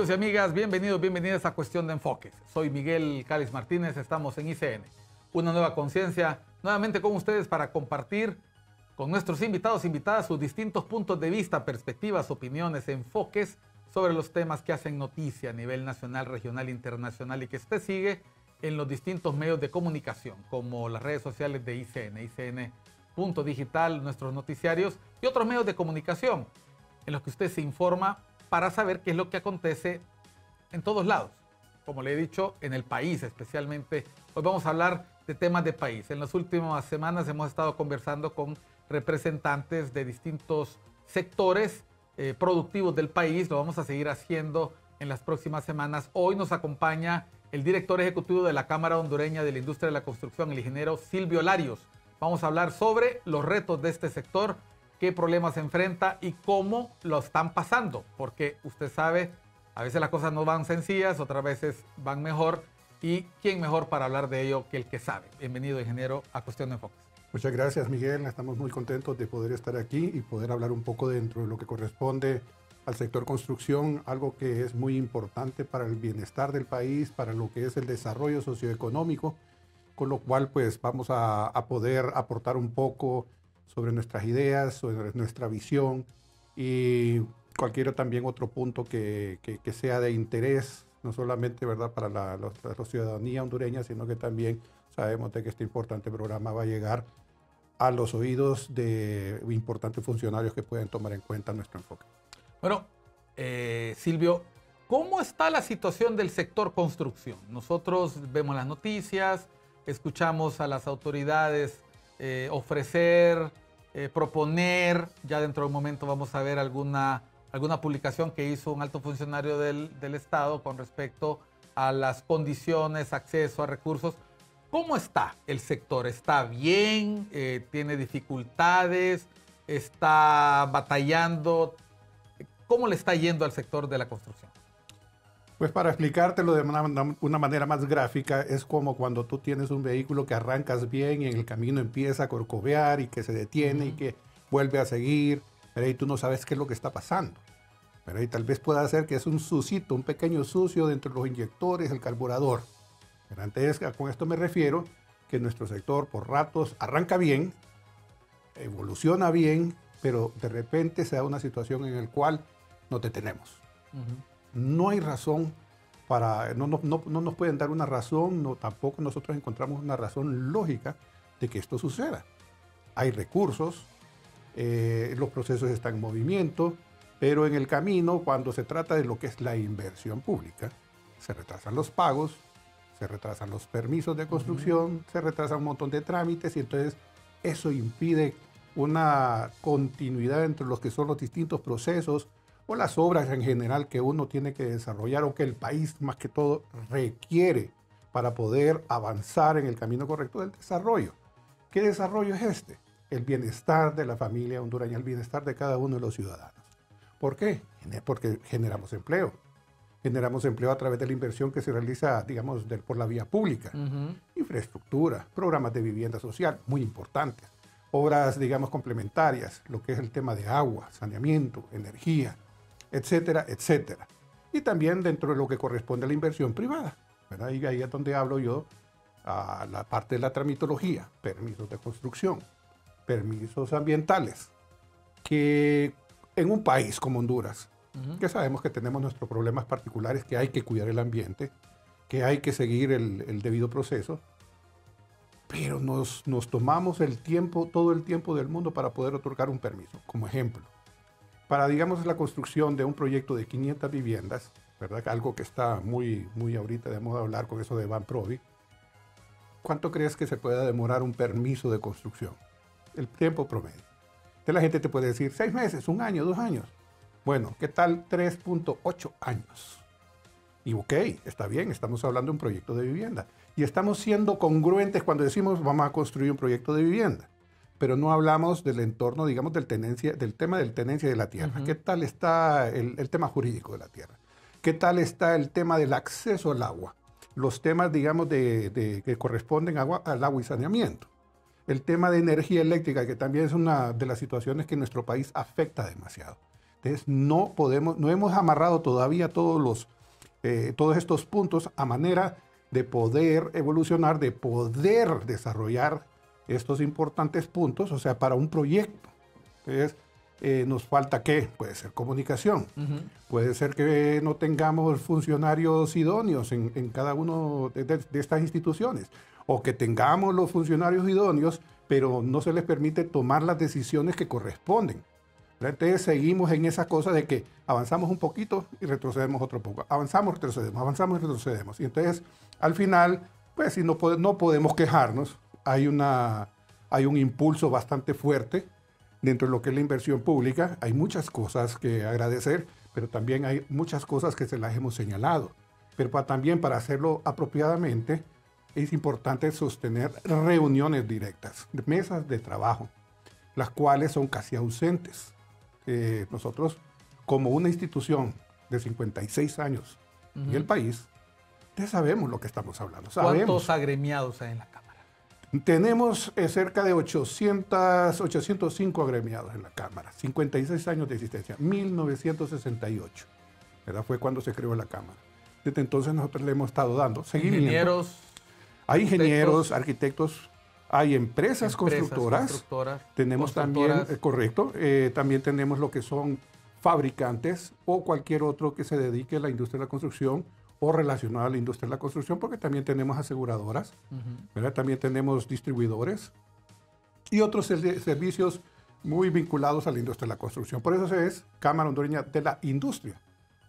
Amigos y amigas, bienvenidos, bienvenidas a Cuestión de Enfoques. Soy Miguel Cáliz Martínez, estamos en ICN. Una nueva conciencia, nuevamente con ustedes para compartir con nuestros invitados, invitadas, sus distintos puntos de vista, perspectivas, opiniones, enfoques sobre los temas que hacen noticia a nivel nacional, regional, internacional y que usted sigue en los distintos medios de comunicación, como las redes sociales de ICN, ICN.digital, nuestros noticiarios y otros medios de comunicación en los que usted se informa para saber qué es lo que acontece en todos lados. Como le he dicho, en el país especialmente. Hoy vamos a hablar de temas de país. En las últimas semanas hemos estado conversando con representantes de distintos sectores eh, productivos del país. Lo vamos a seguir haciendo en las próximas semanas. Hoy nos acompaña el director ejecutivo de la Cámara Hondureña de la Industria de la Construcción, el ingeniero Silvio Larios. Vamos a hablar sobre los retos de este sector qué problemas enfrenta y cómo lo están pasando, porque usted sabe, a veces las cosas no van sencillas, otras veces van mejor, y quién mejor para hablar de ello que el que sabe. Bienvenido, ingeniero, a Cuestión de Enfoques. Muchas gracias, Miguel. Estamos muy contentos de poder estar aquí y poder hablar un poco dentro de lo que corresponde al sector construcción, algo que es muy importante para el bienestar del país, para lo que es el desarrollo socioeconómico, con lo cual pues vamos a, a poder aportar un poco sobre nuestras ideas, sobre nuestra visión y cualquier también otro punto que, que, sea de interés, no solamente ¿verdad? para la, ciudadanía hondureña, sino que también sabemos de que este importante programa va a llegar a los oídos de importantes funcionarios que pueden tomar en cuenta nuestro enfoque. Bueno, eh, Silvio, ¿cómo está la situación del sector construcción? Nosotros vemos las noticias, escuchamos a las autoridades eh, ofrecer, eh, proponer, ya dentro de un momento vamos a ver alguna, alguna publicación que hizo un alto funcionario del, del Estado con respecto a las condiciones, acceso a recursos. ¿Cómo está el sector? ¿Está bien? Eh, ¿Tiene dificultades? ¿Está batallando? ¿Cómo le está yendo al sector de la construcción? Pues para explicártelo de una, manera más gráfica, es como cuando tú tienes un vehículo que arrancas bien y en el camino empieza a corcovear y que se detiene y que vuelve a seguir, pero ahí tú no sabes qué es lo que está pasando. Pero ahí tal vez pueda ser que es un sucito, un pequeño sucio dentro de los inyectores, el carburador. Pero antes, con esto me refiero que nuestro sector por ratos arranca bien, evoluciona bien, pero de repente se da una situación en la cual no te tenemos no hay razón para, no, no, no, nos pueden dar una razón, no, tampoco nosotros encontramos una razón lógica de que esto suceda. Hay recursos, eh, los procesos están en movimiento, pero en el camino, cuando se trata de lo que es la inversión pública, se retrasan los pagos, se retrasan los permisos de construcción, se retrasa un montón de trámites y entonces eso impide una continuidad entre los que son los distintos procesos o las obras en general que uno tiene que desarrollar o que el país más que todo requiere para poder avanzar en el camino correcto del desarrollo. ¿Qué desarrollo es este? El bienestar de la familia hondureña, el bienestar de cada uno de los ciudadanos. ¿Por qué? Porque generamos empleo. Generamos empleo a través de la inversión que se realiza, digamos, por la vía pública. Infraestructura, programas de vivienda social, muy importantes. Obras, digamos, complementarias, lo que es el tema de agua, saneamiento, energía, etcétera, etcétera. Y también dentro de lo que corresponde a la inversión privada. ¿verdad? Y ahí es donde hablo yo a la parte de la tramitología, permisos de construcción, permisos ambientales, que en un país como Honduras, que sabemos que tenemos nuestros problemas particulares, que hay que cuidar el ambiente, que hay que seguir el, el debido proceso, pero nos, nos tomamos el tiempo, todo el tiempo del mundo para poder otorgar un permiso, como ejemplo para, digamos, la construcción de un proyecto de 500 viviendas, ¿verdad? Algo que está muy, muy ahorita de moda hablar con eso de Van Provi. ¿Cuánto crees que se pueda demorar un permiso de construcción? El tiempo promedio. Entonces la gente te puede decir, seis meses, un año, dos años. Bueno, ¿qué tal 3.8 años? Y ok, está bien, estamos hablando de un proyecto de vivienda. Y estamos siendo congruentes cuando decimos vamos a construir un proyecto de vivienda pero no hablamos del entorno, digamos, del, tenencia, del tema del tenencia de la tierra. ¿Qué tal está el, tema jurídico de la tierra? ¿Qué tal está el tema del acceso al agua? Los temas, digamos, de, que corresponden agua, al agua y saneamiento. El tema de energía eléctrica, que también es una de las situaciones que en nuestro país afecta demasiado. Entonces, no podemos, no hemos amarrado todavía todos los, eh, todos estos puntos a manera de poder evolucionar, de poder desarrollar estos importantes puntos, o sea, para un proyecto. Entonces, eh, nos falta qué? Puede ser comunicación, puede ser que no tengamos funcionarios idóneos en, cada uno de, estas instituciones, o que tengamos los funcionarios idóneos, pero no se les permite tomar las decisiones que corresponden. Entonces seguimos en esa cosa de que avanzamos un poquito y retrocedemos otro poco. Avanzamos, retrocedemos, avanzamos y retrocedemos. Y entonces, al final, pues si no, no podemos quejarnos, hay, una, hay un impulso bastante fuerte dentro de lo que es la inversión pública. Hay muchas cosas que agradecer, pero también hay muchas cosas que se las hemos señalado. Pero también para hacerlo apropiadamente, es importante sostener reuniones directas, mesas de trabajo, las cuales son casi ausentes nosotros, como una institución de 56 años en el país, ya sabemos lo que estamos hablando. ¿Cuántos agremiados hay en la Cámara? Tenemos eh, cerca de 800, 805 agremiados en la Cámara, 56 años de existencia, 1968. ¿verdad? Fue cuando se creó la Cámara. Desde entonces nosotros le hemos estado dando seguimiento. Ingenieros. Hay ingenieros, arquitectos, hay empresas, constructoras, tenemos también, eh, correcto, eh, también tenemos lo que son fabricantes o cualquier otro que se dedique a la industria de la construcción o relacionado a la industria de la construcción, porque también tenemos aseguradoras, también tenemos distribuidores y otros servicios muy vinculados a la industria de la construcción. Por eso es Cámara Hondureña de la Industria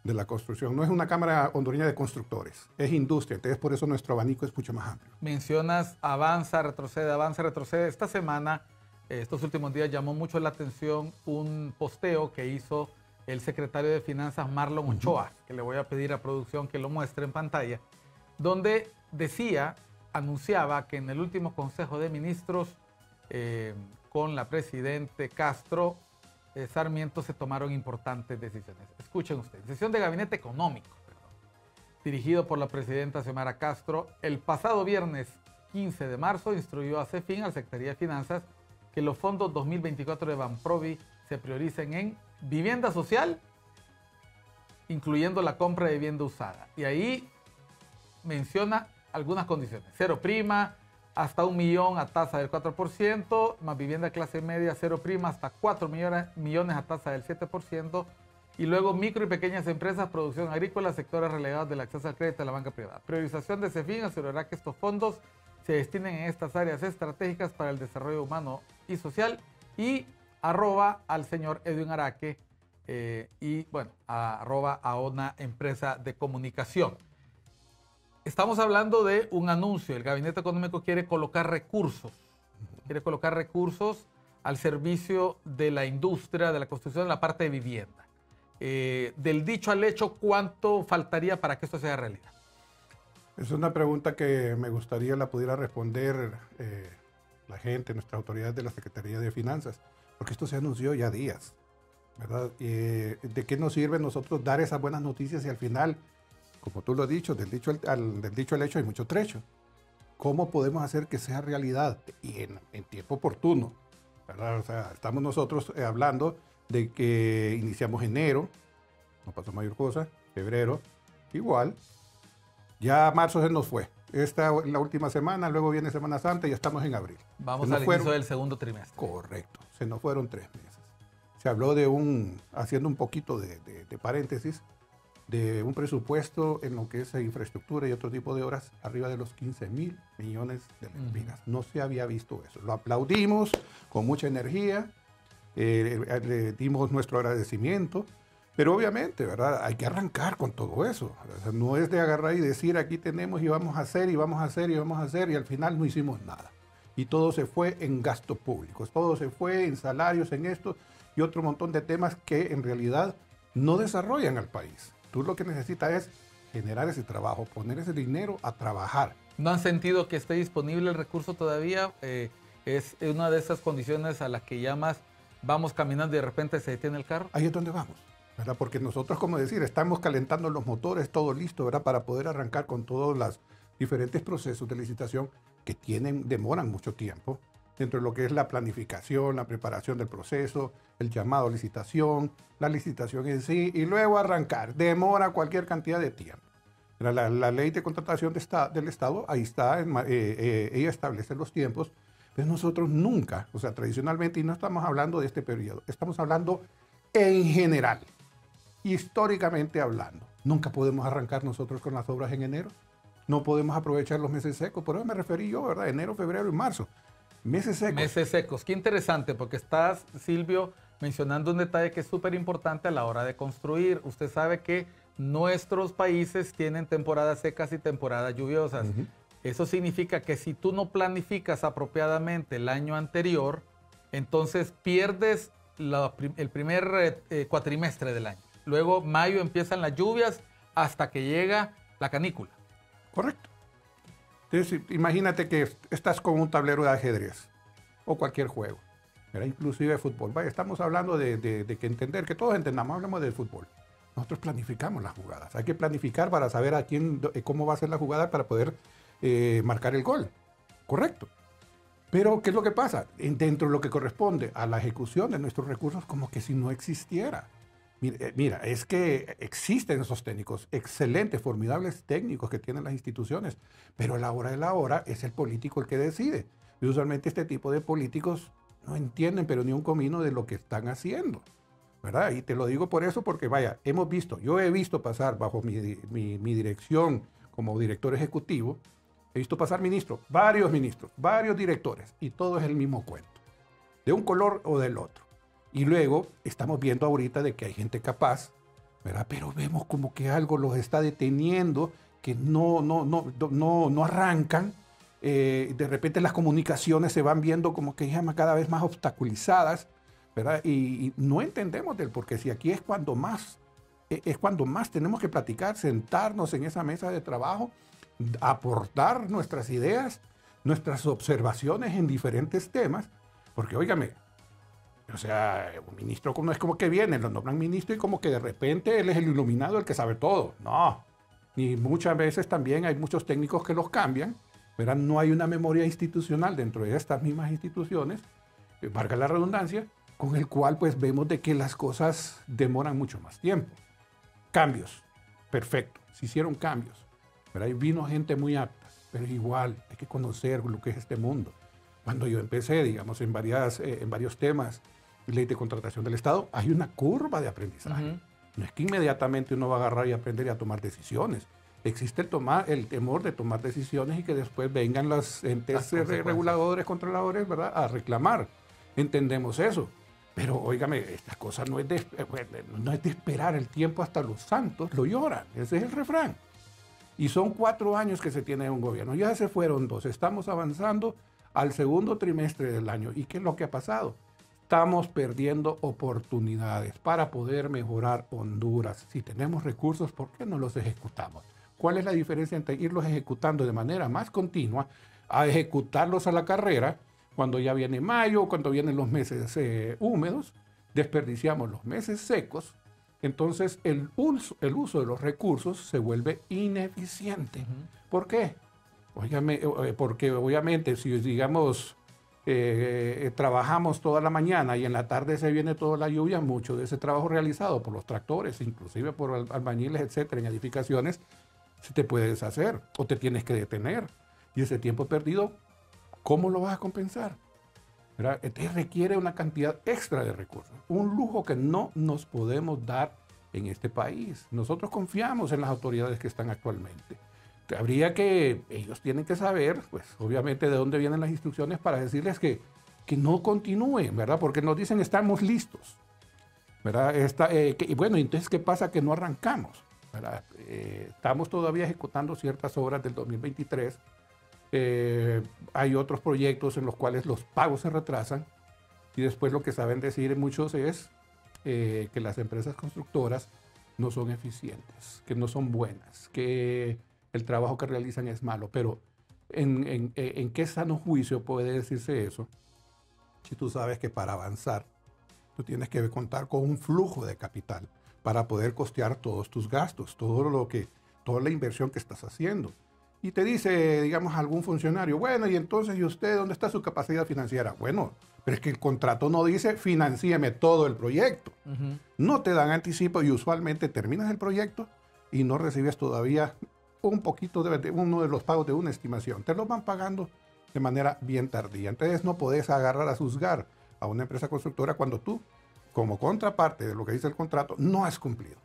de la construcción. No es una cámara hondureña de constructores, es industria. Entonces, por eso nuestro abanico es mucho más amplio. Mencionas avanza, retrocede, avanza, retrocede. Esta semana, eh, estos últimos días, llamó mucho la atención un posteo que hizo el secretario de Finanzas Marlon Ochoa, que le voy a pedir a producción que lo muestre en pantalla, donde decía, anunciaba que en el último Consejo de Ministros eh, con la presidente Castro eh, Sarmiento se tomaron importantes decisiones. Escuchen ustedes, sesión de gabinete económico, dirigido por la presidenta Xiomara Castro, el pasado viernes 15 de marzo instruyó a CEFIN, a la Secretaría de Finanzas, que los fondos 2024 de Banprovi se prioricen en vivienda social, incluyendo la compra de vivienda usada. Y ahí menciona algunas condiciones. Cero prima, hasta un millón a tasa del 4%, más vivienda clase media, cero prima, hasta 4 millones, a tasa del 7%, y luego micro y pequeñas empresas, producción agrícola, sectores relegados del acceso al crédito de la banca privada. Priorización de CEFIN asegurará que estos fondos se destinen en estas áreas estratégicas para el desarrollo humano y social y arroba al señor Edwin Araque eh, y bueno, arroba a una empresa de comunicación. Estamos hablando de un anuncio. El Gabinete Económico quiere colocar recursos, quiere colocar recursos al servicio de la industria, de la construcción, de la parte de vivienda. Eh, del dicho al hecho, ¿cuánto faltaría para que esto sea realidad? Es una pregunta que me gustaría la pudiera responder eh, la gente, nuestras autoridades de la Secretaría de Finanzas, porque esto se anunció ya días, ¿verdad? Eh, ¿De qué nos sirve nosotros dar esas buenas noticias y al final como tú lo has dicho, del dicho al, del dicho al hecho hay mucho trecho. ¿Cómo podemos hacer que sea realidad y en, tiempo oportuno? estamos nosotros eh, hablando de que iniciamos enero, no pasó mayor cosa, febrero, igual. Ya marzo se nos fue. Esta la última semana, luego viene Semana Santa y ya estamos en abril. Vamos al inicio del segundo trimestre. Correcto, se nos fueron tres meses. Se habló de un, haciendo un poquito de paréntesis, de un presupuesto en lo que es infraestructura y otro tipo de obras arriba de los 15 mil millones de lempiras. No se había visto eso. Lo aplaudimos con mucha energía, eh, le dimos nuestro agradecimiento, pero obviamente, ¿verdad? Hay que arrancar con todo eso. no es de agarrar y decir aquí tenemos y vamos a hacer y vamos a hacer y vamos a hacer y al final no hicimos nada. Y todo se fue en gastos públicos, todo se fue en salarios, en esto y otro montón de temas que en realidad no desarrollan al país. Tú lo que necesitas es generar ese trabajo, poner ese dinero a trabajar. ¿No han sentido que esté disponible el recurso todavía? Eh, es una de esas condiciones a las que llamas, vamos caminando y de repente se detiene el carro. Ahí es donde vamos, ¿verdad? Porque nosotros, como decir, estamos calentando los motores, todo listo, ¿verdad? Para poder arrancar con todos los diferentes procesos de licitación que tienen, demoran mucho tiempo. dentro de lo que es la planificación, la preparación del proceso, el llamado a licitación, la licitación en sí, y luego arrancar. Demora cualquier cantidad de tiempo. La, ley de contratación de del Estado, ahí está, eh, eh, ella establece los tiempos, pero nosotros nunca, o sea, tradicionalmente, y no estamos hablando de este periodo, estamos hablando en general, históricamente hablando. Nunca podemos arrancar nosotros con las obras en enero. No podemos aprovechar los meses secos. Por eso me referí yo, ¿verdad? Enero, febrero y marzo. Meses secos. Meses secos. Qué interesante, porque estás, Silvio, mencionando un detalle que es súper importante a la hora de construir. Usted sabe que nuestros países tienen temporadas secas y temporadas lluviosas. Eso significa que si tú no planificas apropiadamente el año anterior, entonces pierdes el primer eh, eh, cuatrimestre del año. Luego mayo empiezan las lluvias hasta que llega la canícula. Correcto. Entonces, imagínate que estás con un tablero de ajedrez o cualquier juego, era inclusive de fútbol. Vaya, estamos hablando de, que entender, que todos entendamos, hablamos del fútbol. Nosotros planificamos las jugadas. Hay que planificar para saber a quién, cómo va a ser la jugada para poder eh, marcar el gol. Correcto. Pero, ¿qué es lo que pasa? Dentro de lo que corresponde a la ejecución de nuestros recursos, como que si no existiera. Eh, mira, es que existen esos técnicos, excelentes, formidables técnicos que tienen las instituciones, pero a la hora de la hora es el político el que decide. Y usualmente este tipo de políticos no entienden, pero ni un comino de lo que están haciendo. ¿verdad? Y te lo digo por eso, porque vaya, hemos visto, yo he visto pasar bajo mi, mi dirección como director ejecutivo, he visto pasar ministros, varios ministros, varios directores, y todo es el mismo cuento, de un color o del otro. Y luego estamos viendo ahorita de que hay gente capaz, ¿verdad? Pero vemos como que algo los está deteniendo, que no, no, no, no, no arrancan. Eh, de repente las comunicaciones se van viendo como que llaman cada vez más obstaculizadas, ¿verdad? Y, no entendemos del por qué. Si aquí es cuando más, e, es cuando más tenemos que platicar, sentarnos en esa mesa de trabajo, aportar nuestras ideas, nuestras observaciones en diferentes temas, porque óigame, o sea, un ministro no es como que viene, lo nombran ministro y como que de repente él es el iluminado, el que sabe todo. No. Y muchas veces también hay muchos técnicos que los cambian, pero no hay una memoria institucional dentro de estas mismas instituciones, eh, valga la redundancia, con el cual pues vemos de que las cosas demoran mucho más tiempo. Cambios, perfecto, se hicieron cambios, pero ahí vino gente muy apta, pero igual hay que conocer lo que es este mundo. Cuando yo empecé, digamos, en, varias, eh, en varios temas, ley de contratación del Estado, hay una curva de aprendizaje. No es que inmediatamente uno va a agarrar y aprender a tomar decisiones. Existe el, tomar, el temor de tomar decisiones y que después vengan los entes reguladores, controladores, ¿verdad?, a reclamar. Entendemos eso. Pero, óigame, esta cosa no es, de, no es de esperar el tiempo hasta los santos, lo lloran. Ese es el refrán. Y son cuatro años que se tiene un gobierno. Ya se fueron dos. Estamos avanzando al segundo trimestre del año. ¿Y qué es lo que ha pasado? Estamos perdiendo oportunidades para poder mejorar Honduras. Si tenemos recursos, ¿por qué no los ejecutamos? ¿Cuál es la diferencia entre irlos ejecutando de manera más continua a ejecutarlos a la carrera cuando ya viene mayo, cuando vienen los meses eh, húmedos? Desperdiciamos los meses secos, entonces el uso, el uso de los recursos se vuelve ineficiente. ¿Por qué? Eh, porque obviamente si digamos eh, eh, trabajamos toda la mañana y en la tarde se viene toda la lluvia, mucho de ese trabajo realizado por los tractores, inclusive por albañiles, etcétera, en edificaciones, se te puede deshacer o te tienes que detener. Y ese tiempo perdido, ¿cómo lo vas a compensar? Te requiere una cantidad extra de recursos, un lujo que no nos podemos dar en este país. Nosotros confiamos en las autoridades que están actualmente habría que, ellos tienen que saber, pues obviamente de dónde vienen las instrucciones para decirles que, que no continúen, ¿verdad? Porque nos dicen estamos listos, ¿verdad? Eh, y bueno, entonces, ¿qué pasa que no arrancamos? ¿verdad? Eh, estamos todavía ejecutando ciertas obras del 2023. Eh, hay otros proyectos en los cuales los pagos se retrasan y después lo que saben decir muchos es que las empresas constructoras no son eficientes, que no son buenas, que el trabajo que realizan es malo. Pero ¿en, qué sano juicio puede decirse eso? Si tú sabes que para avanzar, tú tienes que contar con un flujo de capital para poder costear todos tus gastos, todo lo que, toda la inversión que estás haciendo. Y te dice, digamos, algún funcionario, bueno, y entonces, ¿y usted dónde está su capacidad financiera? Bueno, pero es que el contrato no dice financíeme todo el proyecto. No te dan anticipo y usualmente terminas el proyecto y no recibes todavía un poquito de, uno de los pagos de una estimación. Te lo van pagando de manera bien tardía. Entonces no podés agarrar a juzgar a una empresa constructora cuando tú, como contraparte de lo que dice el contrato, no has cumplido.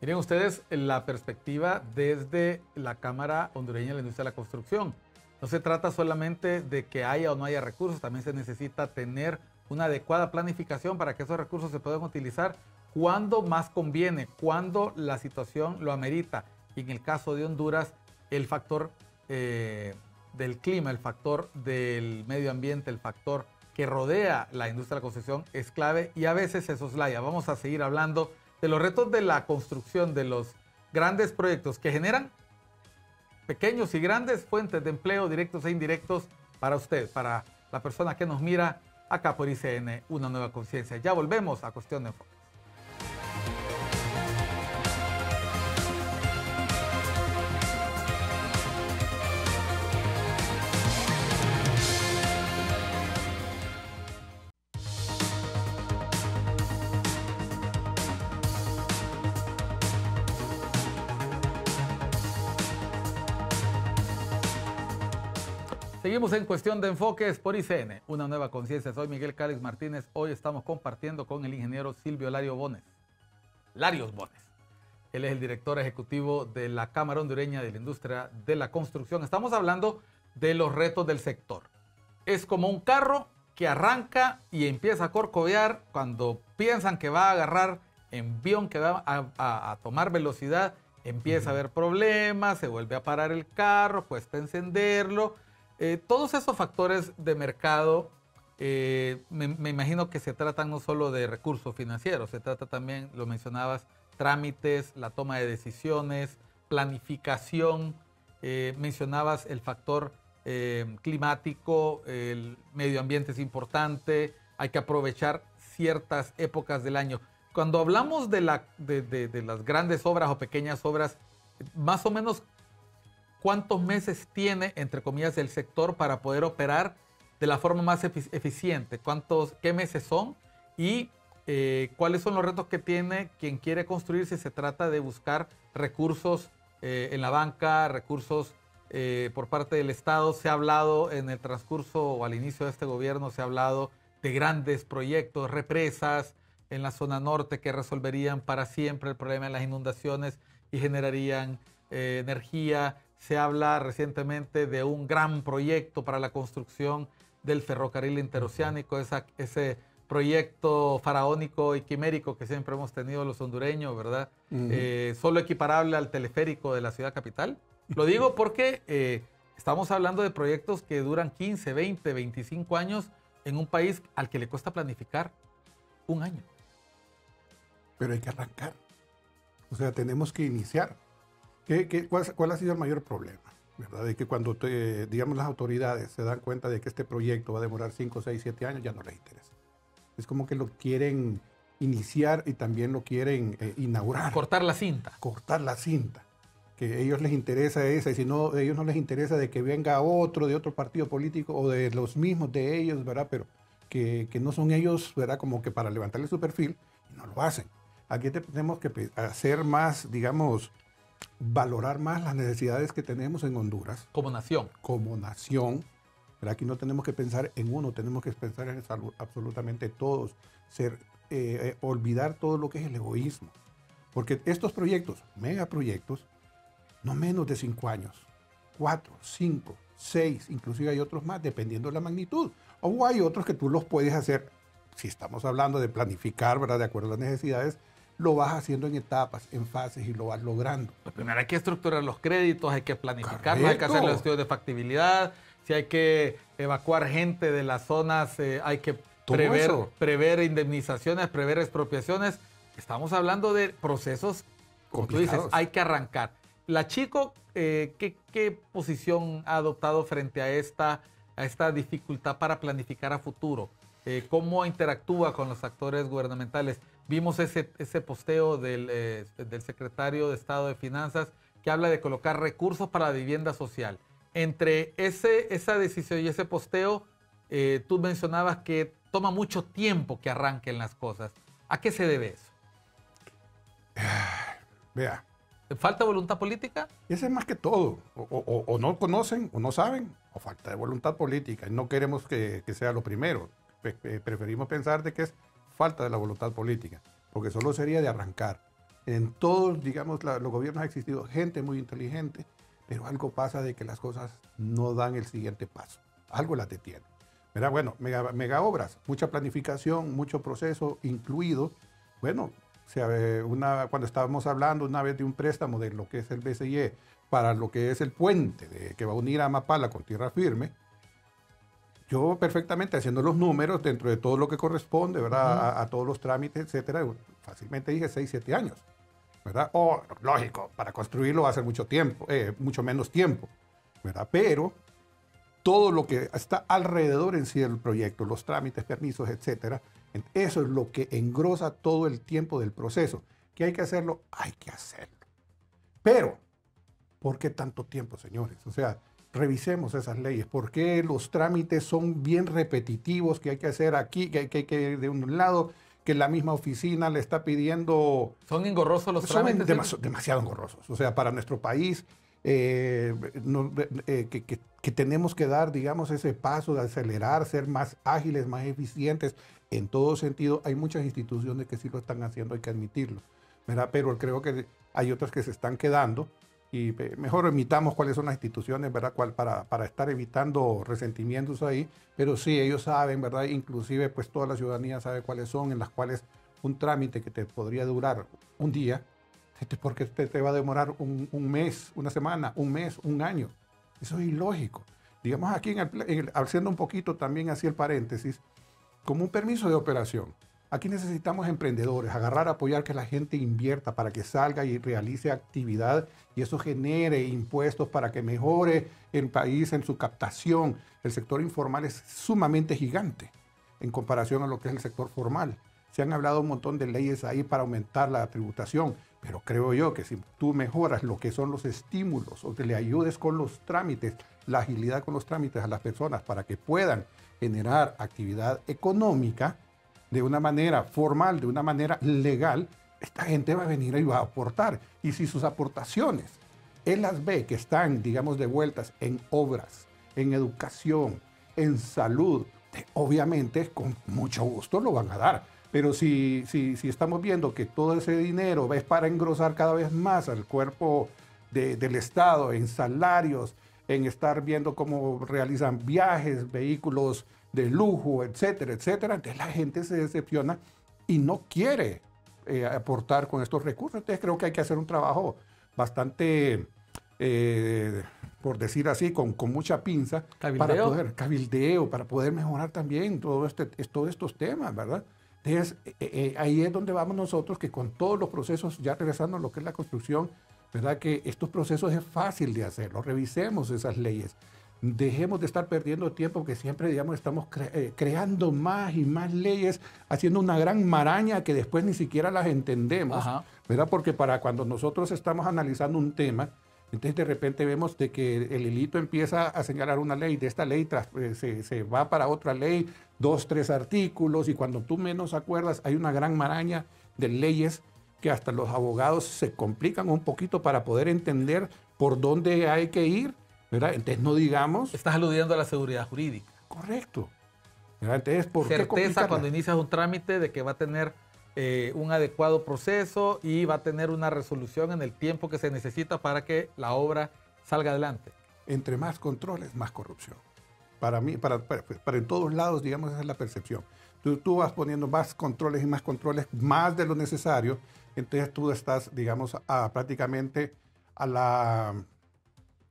Miren ustedes la perspectiva desde la Cámara Hondureña de la Industria de la Construcción. No se trata solamente de que haya o no haya recursos, también se necesita tener una adecuada planificación para que esos recursos se puedan utilizar cuando más conviene, cuando la situación lo amerita. Y en el caso de Honduras, el factor eh, del clima, el factor del medio ambiente, el factor que rodea la industria de la construcción es clave y a veces se soslaya. Vamos a seguir hablando de los retos de la construcción, de los grandes proyectos que generan pequeños y grandes fuentes de empleo directos e indirectos para usted, para la persona que nos mira acá por ICN, una nueva conciencia. Ya volvemos a Cuestión de Enfoque. Seguimos en cuestión de enfoques por ICN, una nueva conciencia. Soy Miguel Cálix Martínez. Hoy estamos compartiendo con el ingeniero Silvio Lario Bones. Larios Bones. Él es el director ejecutivo de la Cámara Hondureña de la Industria de la Construcción. Estamos hablando de los retos del sector. Es como un carro que arranca y empieza a corcovear cuando piensan que va a agarrar envión, que va a, a tomar velocidad, empieza a haber problemas, se vuelve a parar el carro, cuesta encenderlo eh, todos esos factores de mercado, eh, me, imagino que se tratan no solo de recursos financieros, se trata también, lo mencionabas, trámites, la toma de decisiones, planificación, eh, mencionabas el factor climático, el medio ambiente es importante, hay que aprovechar ciertas épocas del año. Cuando hablamos de, de las grandes obras o pequeñas obras, más o menos cuántos meses tiene, entre comillas, el sector para poder operar de la forma más eficiente, cuántos, qué meses son y eh, cuáles son los retos que tiene quien quiere construir si se trata de buscar recursos eh, en la banca, recursos eh, por parte del Estado. Se ha hablado en el transcurso o al inicio de este gobierno, se ha hablado de grandes proyectos, represas en la zona norte que resolverían para siempre el problema de las inundaciones y generarían energía. Se habla recientemente de un gran proyecto para la construcción del ferrocarril interoceánico, ese proyecto faraónico y quimérico que siempre hemos tenido los hondureños, ¿verdad? Eh, solo equiparable al teleférico de la ciudad capital. Lo digo porque eh, estamos hablando de proyectos que duran 15, 20, 25 años en un país al que le cuesta planificar un año. Pero hay que arrancar. O sea, tenemos que iniciar. ¿Qué, cuál, ha sido el mayor problema? ¿verdad? De que cuando, digamos, las autoridades se dan cuenta de que este proyecto va a demorar 5, 6, 7 años, ya no les interesa. Es como que lo quieren iniciar y también lo quieren eh, inaugurar. Cortar la cinta. Cortar la cinta. Que a ellos les interesa esa, y si no, a ellos no les interesa de que venga otro de otro partido político o de los mismos de ellos, ¿verdad? Pero que, que no son ellos, ¿verdad? Como que para levantarle su perfil, y no lo hacen. Aquí tenemos que hacer más, digamos, valorar más las necesidades que tenemos en Honduras. Como nación. Como nación. Pero aquí no tenemos que pensar en uno, tenemos que pensar en absolutamente todos. Ser, eh, eh, olvidar todo lo que es el egoísmo. Porque estos proyectos, megaproyectos, no menos de cinco años, cuatro, cinco, seis, inclusive hay otros más, dependiendo de la magnitud. O hay otros que tú los puedes hacer, si estamos hablando de planificar, ¿verdad? De acuerdo a las necesidades, lo vas haciendo en etapas, en fases y lo vas logrando. Pues primero hay que estructurar los créditos, hay que planificar, hay que hacer los estudios de factibilidad, si hay que evacuar gente de las zonas, eh, hay que prever, prever indemnizaciones, prever expropiaciones. Estamos hablando de procesos, como tú dices, hay que arrancar. La Chico, eh, ¿qué, posición ha adoptado frente a esta, a esta dificultad para planificar a futuro? Eh, ¿Cómo interactúa con los actores gubernamentales? Vimos ese, ese posteo del, eh, del, secretario de Estado de Finanzas que habla de colocar recursos para la vivienda social. Entre ese, esa decisión y ese posteo, eh, tú mencionabas que toma mucho tiempo que arranquen las cosas. ¿A qué se debe eso? Vea. ¿Falta voluntad política? Ese es más que todo. O, no conocen, o no saben, o falta de voluntad política. No queremos que, sea lo primero. preferimos pensar de que es falta de la voluntad política, porque solo sería de arrancar. En todos, digamos, los gobiernos ha existido gente muy inteligente, pero algo pasa de que las cosas no dan el siguiente paso. Algo las detiene. Mira, bueno, mega, obras, mucha planificación, mucho proceso incluido. Bueno, una, cuando estábamos hablando una vez de un préstamo de lo que es el BCIE para lo que es el puente que va a unir a Mapala con tierra firme, yo perfectamente haciendo los números dentro de todo lo que corresponde, ¿verdad? a, todos los trámites, etcétera, fácilmente dije 6, 7 años, ¿verdad? O, lógico, para construirlo va a ser mucho tiempo, eh, mucho menos tiempo, ¿verdad? Pero todo lo que está alrededor en sí del proyecto, los trámites, permisos, etcétera, eso es lo que engrosa todo el tiempo del proceso. ¿Que hay que hacerlo? Hay que hacerlo. Pero, ¿por qué tanto tiempo, señores? O sea, revisemos esas leyes. ¿Por qué los trámites son bien repetitivos que hay que hacer aquí, que hay que, ir de un lado, que la misma oficina le está pidiendo... ¿Son engorrosos los trámites? Son demasiado engorrosos. O sea, para nuestro país, eh, eh, que, que, tenemos que dar, digamos, ese paso de acelerar, ser más ágiles, más eficientes en todo sentido. Hay muchas instituciones que sí lo están haciendo, hay que admitirlo. ¿verdad? Pero creo que hay otras que se están quedando y mejor emitamos cuáles son las instituciones, ¿verdad? Cuál, para, para estar evitando resentimientos ahí, pero sí, ellos saben, ¿verdad? Inclusive, pues toda la ciudadanía sabe cuáles son, en las cuales un trámite que te podría durar un día, porque te, te va a demorar un, un, mes, una semana, un mes, un año. Eso es ilógico. Digamos aquí, en el, haciendo un poquito también así el paréntesis, como un permiso de operación. Aquí necesitamos emprendedores, agarrar, apoyar que la gente invierta para que salga y realice actividad y eso genere impuestos para que mejore el país en su captación. El sector informal es sumamente gigante en comparación a lo que es el sector formal. Se han hablado un montón de leyes ahí para aumentar la tributación, pero creo yo que si tú mejoras lo que son los estímulos o que le ayudes con los trámites, la agilidad con los trámites a las personas para que puedan generar actividad económica, de una manera formal, de una manera legal, esta gente va a venir y va a aportar. Y si sus aportaciones, él las ve que están, digamos, devueltas en obras, en educación, en salud, obviamente con mucho gusto lo van a dar. Pero si, si, si estamos viendo que todo ese dinero es para engrosar cada vez más al cuerpo del Estado en salarios, en estar viendo cómo realizan viajes, vehículos de lujo, etcétera, etcétera. Entonces la gente se decepciona y no quiere eh, aportar con estos recursos. Entonces creo que hay que hacer un trabajo bastante, eh, por decir así, con, con mucha pinza para poder, cabildeo, para poder mejorar también todo este, todos estos temas, ¿verdad? Entonces eh, ahí es donde vamos nosotros, que con todos los procesos, ya regresando a lo que es la construcción, ¿verdad? Que estos procesos es fácil de hacerlo. Revisemos esas leyes dejemos de estar perdiendo tiempo que siempre, digamos, estamos eh, creando más y más leyes, haciendo una gran maraña que después ni siquiera las entendemos, ¿verdad? Porque para cuando nosotros estamos analizando un tema, entonces de repente vemos de que el hilito empieza a señalar una ley, de esta ley eh, se, se, va para otra ley, dos, tres artículos, y cuando tú menos acuerdas, hay una gran maraña de leyes que hasta los abogados se complican un poquito para poder entender por dónde hay que ir entonces no digamos... Estás aludiendo a la seguridad jurídica. Correcto. Entonces, ¿por Certeza cuando inicias un trámite de que va a tener eh, un adecuado proceso y va a tener una resolución en el tiempo que se necesita para que la obra salga adelante. Entre más controles, más corrupción. Para mí, para, para, en todos lados, digamos, esa es la percepción. Tú, tú, vas poniendo más controles y más controles, más de lo necesario, entonces tú estás, digamos, a, prácticamente a la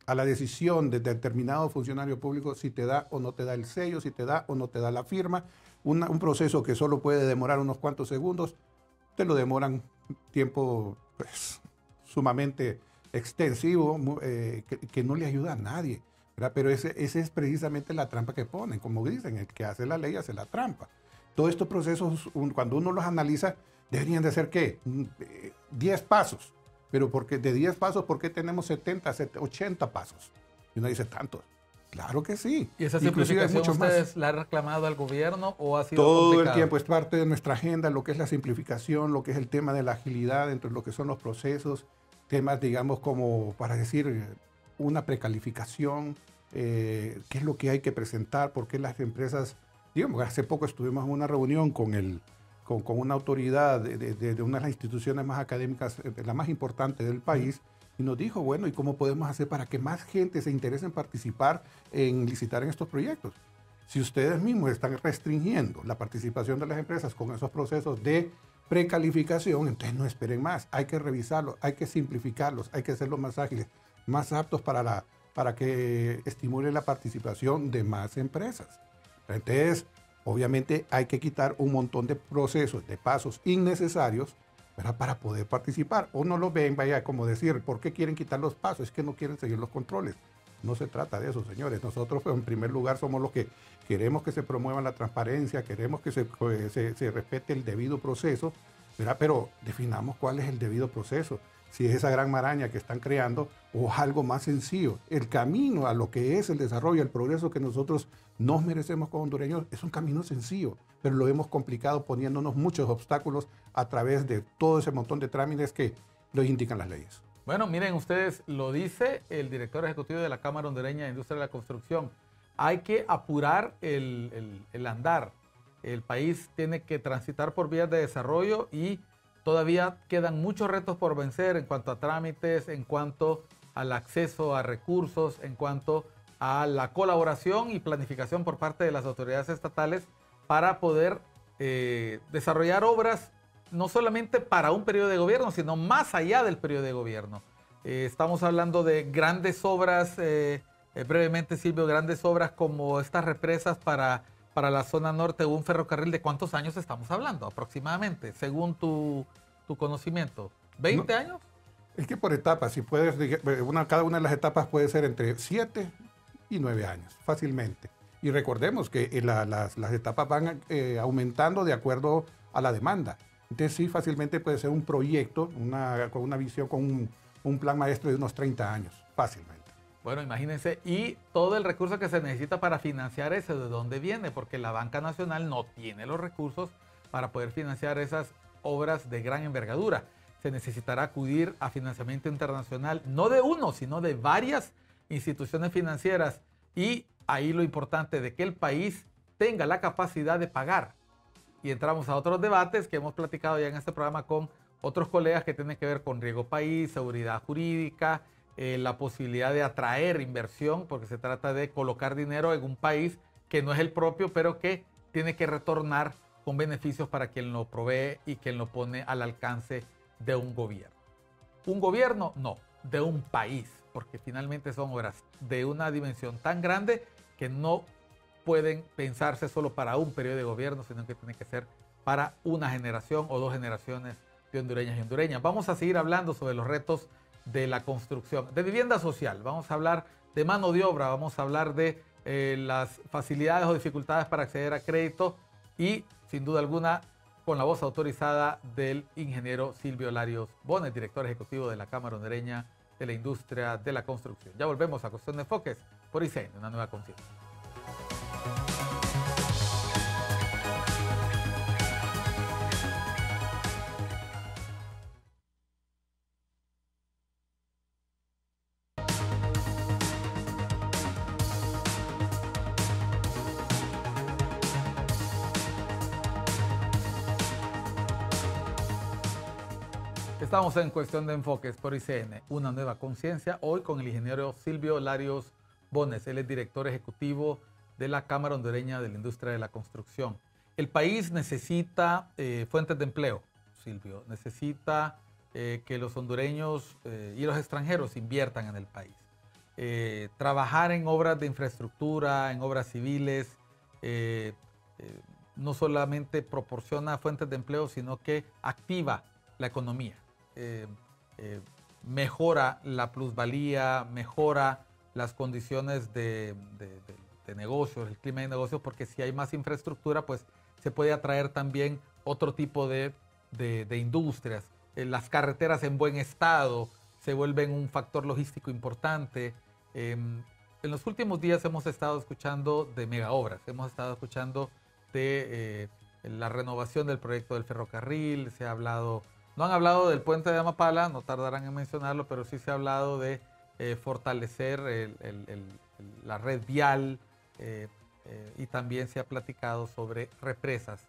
a la decisión de determinado funcionario público si te da o no te da el sello, si te da o no te da la firma. un proceso que solo puede demorar unos cuantos segundos, te lo demoran tiempo pues, sumamente extensivo eh, que, no le ayuda a nadie. Pero esa ese es precisamente la trampa que ponen. Como dicen, el que hace la ley hace la trampa. Todos estos procesos, cuando uno los analiza, deberían de ser, ¿qué? 10 mm, eh, pasos Pero porque de 10 pasos, ¿por qué tenemos 70, 80 pasos? Y uno dice tantos. Claro que sí. ¿Y esa simplificación ustedes la han reclamado al gobierno o ha sido Todo el tiempo es parte de nuestra agenda, lo que es la simplificación, lo que es el tema de la agilidad entre lo que son los procesos, temas, digamos, como para decir una precalificación, eh, qué es lo que hay que presentar, por qué las empresas, digamos, hace poco estuvimos en una reunión con, el, con, con una autoridad de, de, una de las instituciones más académicas, eh, la más importante del país, y nos dijo, bueno, ¿y cómo podemos hacer para que más gente se interese en participar, en licitar en estos proyectos? Si ustedes mismos están restringiendo la participación de las empresas con esos procesos de precalificación, entonces no esperen más, hay que revisarlos, hay que simplificarlos, hay que hacerlos más ágiles, más aptos para, la, para que estimule la participación de más empresas. Entonces, obviamente hay que quitar un montón de procesos, de pasos innecesarios para poder participar. O no lo ven, vaya, como decir, ¿por qué quieren quitar los pasos? Es que no quieren seguir los controles. No se trata de eso, señores. Nosotros, pues, en primer lugar, somos los que queremos que se promueva la transparencia, queremos que se, pues, respete el debido proceso, pero definamos cuál es el debido proceso. Si es esa gran maraña que están creando o algo más sencillo. El camino a lo que es el desarrollo, el progreso que nosotros nos merecemos como hondureños es un camino sencillo, pero lo hemos complicado poniéndonos muchos obstáculos a través de todo ese montón de trámites que lo indican las leyes. Bueno, miren ustedes, lo dice el director ejecutivo de la Cámara Hondureña de Industria de la Construcción. Hay que apurar el, el andar. El país tiene que transitar por vías de desarrollo y todavía quedan muchos retos por vencer en cuanto a trámites, en cuanto al acceso a recursos, en cuanto a la colaboración y planificación por parte de las autoridades estatales para poder eh, desarrollar obras no solamente para un periodo de gobierno, sino más allá del periodo de gobierno. Eh, estamos hablando de grandes obras, eh, brevemente Silvio, grandes obras como estas represas para, para la zona norte, un ferrocarril, ¿de cuántos años estamos hablando aproximadamente, según tu, conocimiento? ¿20 años? Es que por etapas, si puedes, una, cada una de las etapas puede ser entre 7 y nueve años, fácilmente. Y recordemos que eh, las, etapas van eh, aumentando de acuerdo a la demanda. Entonces sí, fácilmente puede ser un proyecto una, con una visión, con un, plan maestro de unos 30 años, fácilmente. Bueno, imagínense, y todo el recurso que se necesita para financiar eso, ¿de dónde viene? Porque la banca nacional no tiene los recursos para poder financiar esas obras de gran envergadura. Se necesitará acudir a financiamiento internacional, no de uno, sino de varias instituciones financieras y ahí lo importante de que el país tenga la capacidad de pagar. Y entramos a otros debates que hemos platicado ya en este programa con otros colegas que tienen que ver con riesgo país, seguridad jurídica, eh, la posibilidad de atraer inversión, porque se trata de colocar dinero en un país que no es el propio, pero que tiene que retornar con beneficios para quien lo provee y quien lo pone al alcance de un gobierno. Un gobierno, no, de un país porque finalmente son obras de una dimensión tan grande que no pueden pensarse solo para un periodo de gobierno, sino que tiene que ser para una generación o dos generaciones de hondureñas y hondureñas. Vamos a seguir hablando sobre los retos de la construcción, de vivienda social, vamos a hablar de mano de obra, vamos a hablar de eh, las facilidades o dificultades para acceder a crédito y sin duda alguna con la voz autorizada del ingeniero Silvio Larios Bonet, director ejecutivo de la Cámara Hondureña de la industria de la construcción. Ya volvemos a Cuestión de Enfoques por ICEN, una nueva conciencia. Estamos en cuestión de enfoques por ICN, una nueva conciencia, hoy con el ingeniero Silvio Larios Bones, él es director ejecutivo de la Cámara Hondureña de la Industria de la Construcción. El país necesita eh, fuentes de empleo, Silvio, necesita eh, que los hondureños eh, y los extranjeros inviertan en el país. trabajar en obras de infraestructura, en obras civiles, no solamente proporciona fuentes de empleo, sino que activa la economía. Eh, eh, mejora la plusvalía, mejora las condiciones de, negocios, el clima de negocios, porque si hay más infraestructura, pues se puede atraer también otro tipo de, industrias. eh, las carreteras en buen estado se vuelven un factor logístico importante. Em, en los últimos días hemos estado escuchando de mega obras, hemos estado escuchando de la renovación del proyecto del ferrocarril, se ha hablado, no han hablado del puente de Amapala, no tardarán en mencionarlo, pero sí se ha hablado de eh, fortalecer la red vial y también se ha platicado sobre represas.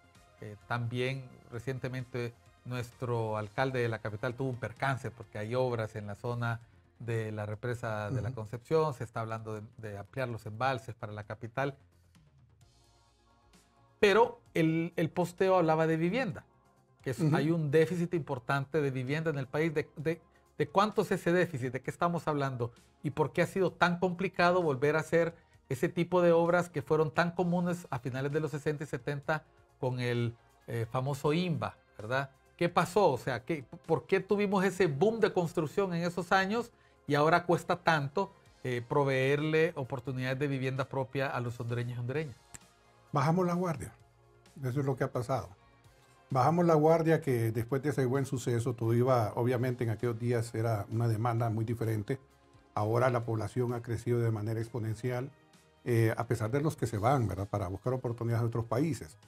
también recientemente nuestro alcalde de la capital tuvo un percance porque hay obras en la zona de la represa de la Concepción, se está hablando de, ampliar los embalses para la capital. Pero el, posteo hablaba de vivienda, que hay un déficit importante de vivienda en el país. De, de, cuánto es ese déficit? ¿De qué estamos hablando? ¿Y por qué ha sido tan complicado volver a hacer ese tipo de obras que fueron tan comunes a finales de los 60 y 70 con el eh, famoso INBA, ¿verdad? ¿Qué pasó? O sea, ¿qué, ¿por qué tuvimos ese boom de construcción en esos años y ahora cuesta tanto eh, proveerle oportunidades de vivienda propia a los hondureños y hondureñas? Bajamos la guardia. Eso es lo que ha pasado. Bajamos la guardia que después de ese buen suceso, todo iba, obviamente en aquellos días era una demanda muy diferente. Ahora la población ha crecido de manera exponencial, eh, a pesar de los que se van, ¿verdad? Para buscar oportunidades en otros países.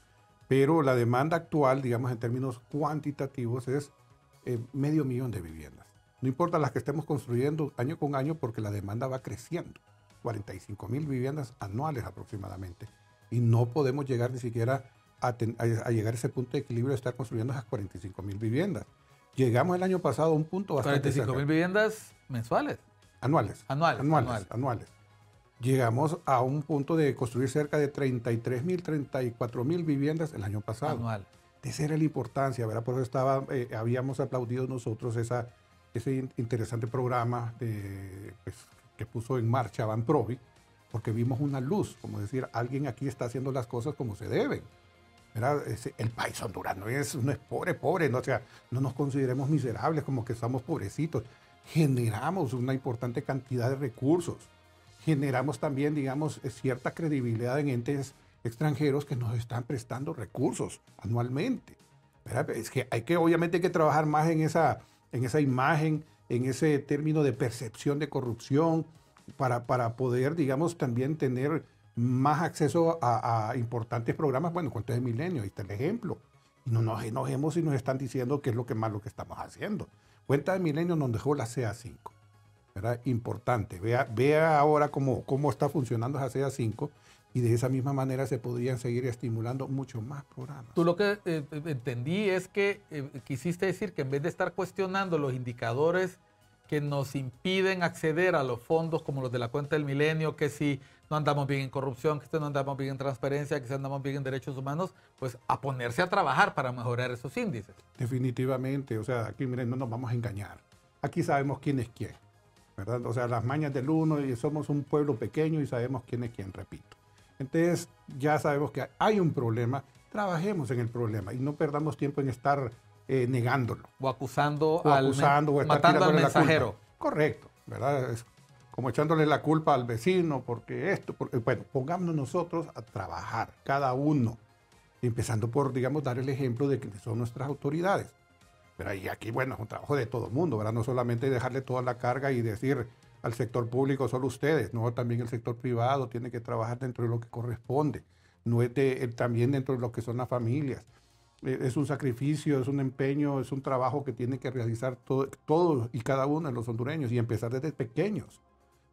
Pero la demanda actual, digamos en términos cuantitativos, es eh, medio millón de viviendas. No importa las que estemos construyendo año con año porque la demanda va creciendo. 45 mil viviendas anuales aproximadamente. Y no podemos llegar ni siquiera a, llegar a ese punto de equilibrio de estar construyendo esas 45 mil viviendas. Llegamos el año pasado a un punto bastante 45 mil viviendas mensuales. Anuales. Anuales. Anuales. anuales llegamos a un punto de construir cerca de 33 mil, 34 mil viviendas el año pasado. Anual. De ser la importancia, ¿verdad? Por eso estaba, eh, habíamos aplaudido nosotros esa, ese interesante programa pues, que puso en marcha Van Provi, porque vimos una luz, como decir, alguien aquí está haciendo las cosas como se deben. El país hondureño es, no es pobre, pobre, ¿no? o sea, no nos consideremos miserables como que estamos pobrecitos. Generamos una importante cantidad de recursos generamos también, digamos, cierta credibilidad en entes extranjeros que nos están prestando recursos anualmente. Es que hay que, obviamente, hay que trabajar más en esa, en esa imagen, en ese término de percepción de corrupción, para, para poder, digamos, también tener más acceso a, importantes programas. Bueno, cuento de milenio, ahí está el ejemplo. No nos enojemos si nos están diciendo qué es lo que más lo que estamos haciendo. Cuenta de milenio nos dejó la CA5. ¿verdad? Importante. Vea, vea ahora cómo, cómo está funcionando esa CEA 5 y de esa misma manera se podrían seguir estimulando mucho más programas. Tú lo que eh, entendí es que eh, quisiste decir que en vez de estar cuestionando los indicadores que nos impiden acceder a los fondos como los de la cuenta del milenio, que si no andamos bien en corrupción, que no andamos bien en transparencia, que andamos bien en derechos humanos, pues a ponerse a trabajar para mejorar esos índices. Definitivamente, o sea, aquí miren, no nos vamos a engañar. Aquí sabemos quién es quién. O sea, las mañas del uno y somos un pueblo pequeño y sabemos quién es quién, repito. Entonces, ya sabemos que hay un problema, trabajemos en el problema y no perdamos tiempo en estar eh, negándolo. O acusando, o acusando o matando al mensajero. Correcto, ¿verdad? Es como echándole la culpa al vecino porque esto, porque, bueno, pongámonos nosotros a trabajar, cada uno, empezando por, digamos, dar el ejemplo de que son nuestras autoridades. Pero ahí aquí, bueno, es un trabajo de todo el mundo, ¿verdad? No solamente dejarle toda la carga y decir al sector público solo ustedes, no, también el sector privado tiene que trabajar dentro de lo que corresponde, no es de, también dentro de lo que son las familias. E, es un sacrificio, es un empeño, es un trabajo que tiene que realizar todo, todos y cada uno de los hondureños y empezar desde pequeños,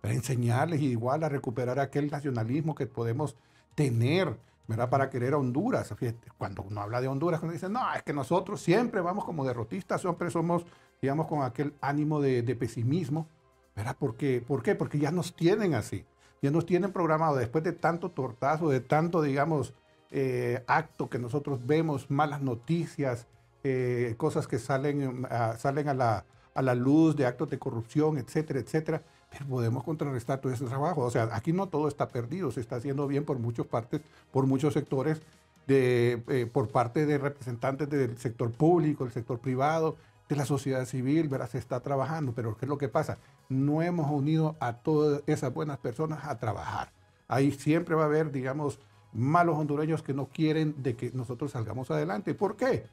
para enseñarles igual a recuperar aquel nacionalismo que podemos tener ¿verdad? Para querer a Honduras. cuando uno habla de Honduras, uno dice, no, es que nosotros siempre vamos como derrotistas, siempre somos, digamos, con aquel ánimo de, pesimismo, ¿verdad? ¿Por qué? ¿Por qué? Porque ya nos tienen así, ya nos tienen programado después de tanto tortazo, de tanto, digamos, eh, acto que nosotros vemos, malas noticias, eh, cosas que salen, salen a, la, a la luz de actos de corrupción, etcétera, etcétera pero podemos contrarrestar todo ese trabajo. O sea, aquí no todo está perdido, se está haciendo bien por muchas partes, por muchos sectores, de, eh, por parte de representantes del sector público, del sector privado, de la sociedad civil, ¿verdad? se está trabajando. Pero ¿qué es lo que pasa? No hemos unido a todas esas buenas personas a trabajar. Ahí siempre va a haber, digamos, malos hondureños que no quieren de que nosotros salgamos adelante. ¿Por qué?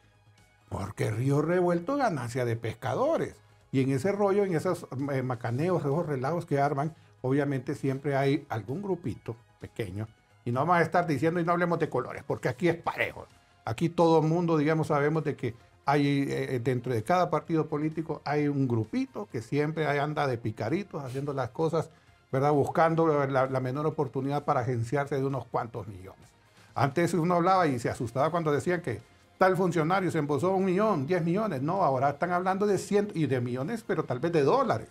Porque Río Revuelto ganancia de pescadores. Y en ese rollo, en esos eh, macaneos, esos relajos que arman, obviamente siempre hay algún grupito pequeño. Y no vamos a estar diciendo y no hablemos de colores, porque aquí es parejo. Aquí todo el mundo, digamos, sabemos de que hay eh, dentro de cada partido político hay un grupito que siempre anda de picaritos haciendo las cosas, ¿verdad? Buscando la, la menor oportunidad para agenciarse de unos cuantos millones. Antes uno hablaba y se asustaba cuando decían que tal funcionario se embosó un millón, diez millones. No, ahora están hablando de cientos y de millones, pero tal vez de dólares.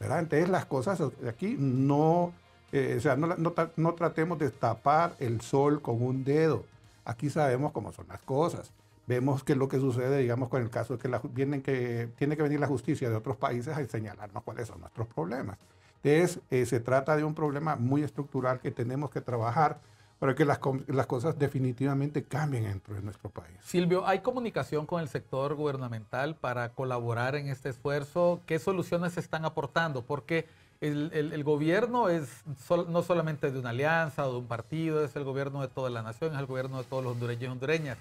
¿verdad? Entonces las cosas aquí no, eh, o sea, no, tratemos de tapar el sol con un dedo. Aquí sabemos cómo son las cosas. Vemos que lo que sucede, digamos, con el caso de que, la, vienen que tiene que venir la justicia de otros países a señalarnos cuáles son nuestros problemas. Entonces, eh, se trata de un problema muy estructural que tenemos que trabajar para que las, las, cosas definitivamente cambien dentro de nuestro país. Silvio, ¿hay comunicación con el sector gubernamental para colaborar en este esfuerzo? ¿Qué soluciones se están aportando? Porque el, el, el gobierno es sol, no solamente de una alianza o de un partido, es el gobierno de toda la nación, es el gobierno de todos los hondureños y hondureñas.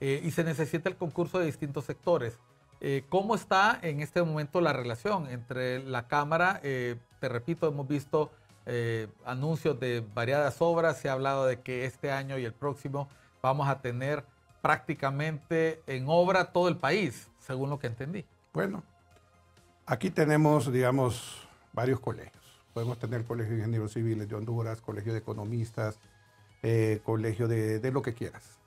Eh, y se necesita el concurso de distintos sectores. Eh, ¿Cómo está en este momento la relación entre la Cámara? Eh, te repito, hemos visto eh, anuncios de variadas obras, se ha hablado de que este año y el próximo vamos a tener prácticamente en obra todo el país, según lo que entendí. Bueno, aquí tenemos, digamos, varios colegios. Podemos tener Colegio de Ingenieros Civiles de Honduras, Colegio de Economistas, eh, Colegio de, lo que quieras.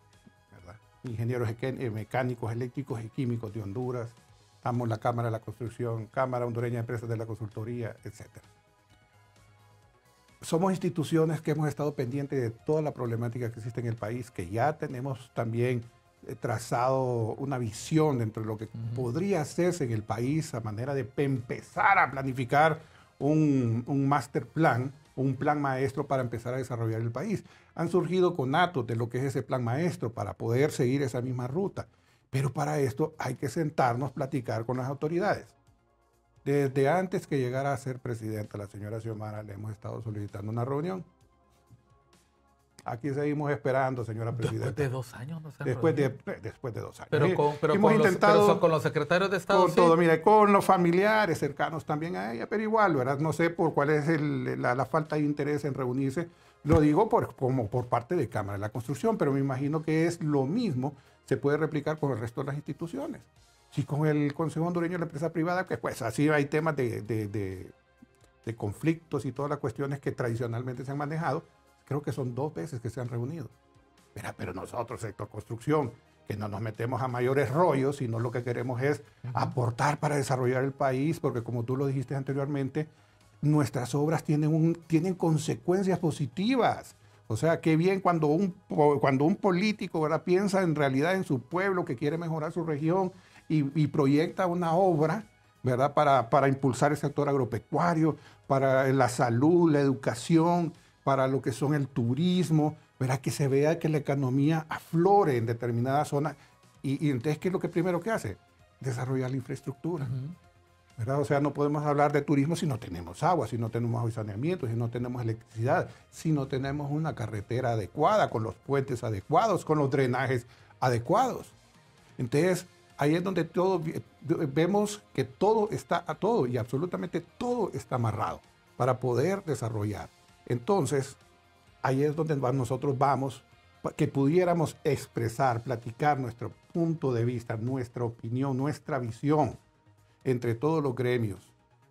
Ingenieros eh, mecánicos, eléctricos y químicos de Honduras. Estamos la Cámara de la Construcción, Cámara Hondureña de Empresas de la Consultoría, etcétera somos instituciones que hemos estado pendientes de toda la problemática que existe en el país, que ya tenemos también eh, trazado una visión dentro de lo que uh -huh. podría hacerse en el país a manera de empezar a planificar un, un master plan, un plan maestro para empezar a desarrollar el país. Han surgido conatos de lo que es ese plan maestro para poder seguir esa misma ruta. Pero para esto hay que sentarnos, platicar con las autoridades. Desde antes que llegara a ser presidenta la señora Xiomara, le hemos estado solicitando una reunión. Aquí seguimos esperando, señora presidenta. Después de dos años, no se después de, después de dos años. Pero con, pero hemos con intentado, los, pero con los secretarios de Estado. Con ¿sí? todo, mire, con los familiares cercanos también a ella, pero igual, ¿verdad? No sé por cuál es el, la, la, falta de interés en reunirse. Lo digo por, como por parte de Cámara de la Construcción, pero me imagino que es lo mismo, se puede replicar con el resto de las instituciones. Si con el Consejo Hondureño de la Empresa Privada, que pues así hay temas de, de, de, de, conflictos y todas las cuestiones que tradicionalmente se han manejado, creo que son dos veces que se han reunido. Pero, pero nosotros, sector construcción, que no nos metemos a mayores rollos, sino lo que queremos es aportar para desarrollar el país, porque como tú lo dijiste anteriormente, nuestras obras tienen, un, tienen consecuencias positivas. O sea, qué bien cuando un, cuando un político ¿verdad? piensa en realidad en su pueblo, que quiere mejorar su región, y, y proyecta una obra, ¿verdad? Para, para impulsar el sector agropecuario, para la salud, la educación, para lo que son el turismo, ¿verdad? Que se vea que la economía aflore en determinadas zonas. Y, y entonces, ¿qué es lo que primero que hace? Desarrollar la infraestructura. Uh -huh. ¿verdad? O sea, no podemos hablar de turismo si no tenemos agua, si no tenemos saneamiento, si no tenemos electricidad, si no tenemos una carretera adecuada, con los puentes adecuados, con los drenajes adecuados. Entonces, ahí es donde todo, vemos que todo está a todo y absolutamente todo está amarrado para poder desarrollar. Entonces, ahí es donde nosotros vamos, que pudiéramos expresar, platicar nuestro punto de vista, nuestra opinión, nuestra visión entre todos los gremios.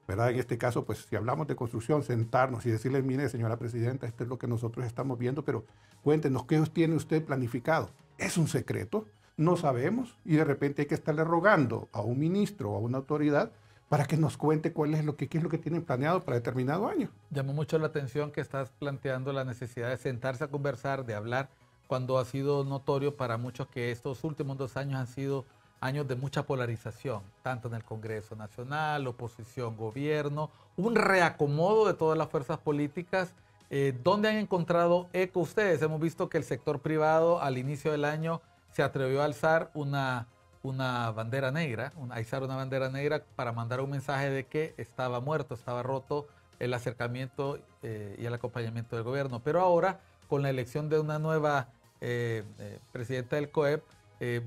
¿verdad? En este caso, pues si hablamos de construcción, sentarnos y decirle, mire, señora presidenta, esto es lo que nosotros estamos viendo, pero cuéntenos, ¿qué tiene usted planificado? ¿Es un secreto? No sabemos y de repente hay que estarle rogando a un ministro o a una autoridad para que nos cuente cuál es lo que, qué es lo que tienen planeado para determinado año. Llamó mucho la atención que estás planteando la necesidad de sentarse a conversar, de hablar, cuando ha sido notorio para muchos que estos últimos dos años han sido años de mucha polarización, tanto en el Congreso Nacional, oposición, gobierno, un reacomodo de todas las fuerzas políticas. Eh, ¿Dónde han encontrado eco ustedes? Hemos visto que el sector privado al inicio del año se atrevió a alzar una, una bandera negra, a izar una bandera negra para mandar un mensaje de que estaba muerto, estaba roto el acercamiento eh, y el acompañamiento del gobierno. Pero ahora, con la elección de una nueva eh, eh, presidenta del COEP,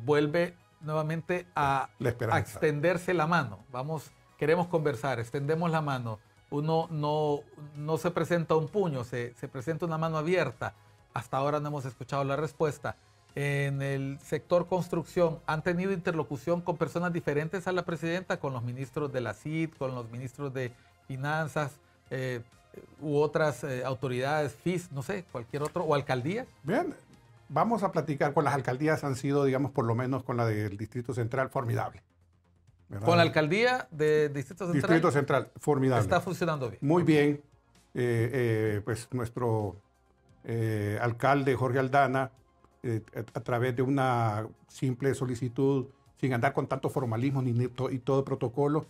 vuelve nuevamente a, extenderse la mano. Vamos, queremos conversar, extendemos la mano. Uno no, no se presenta un puño, se, se presenta una mano abierta. Hasta ahora no hemos escuchado la respuesta. En el sector construcción, ¿han tenido interlocución con personas diferentes a la presidenta, con los ministros de la CID, con los ministros de Finanzas eh, u otras eh, autoridades, FIS, no sé, cualquier otro, o alcaldías? Bien, vamos a platicar con las alcaldías, han sido, digamos, por lo menos con la del Distrito Central, formidable. Con la alcaldía de Distrito Central. Distrito Central, formidable. Está funcionando bien. Muy bien. Eh, pues nuestro alcalde Jorge Aldana eh, a, través de una simple solicitud, sin andar con tanto formalismo ni, y todo protocolo,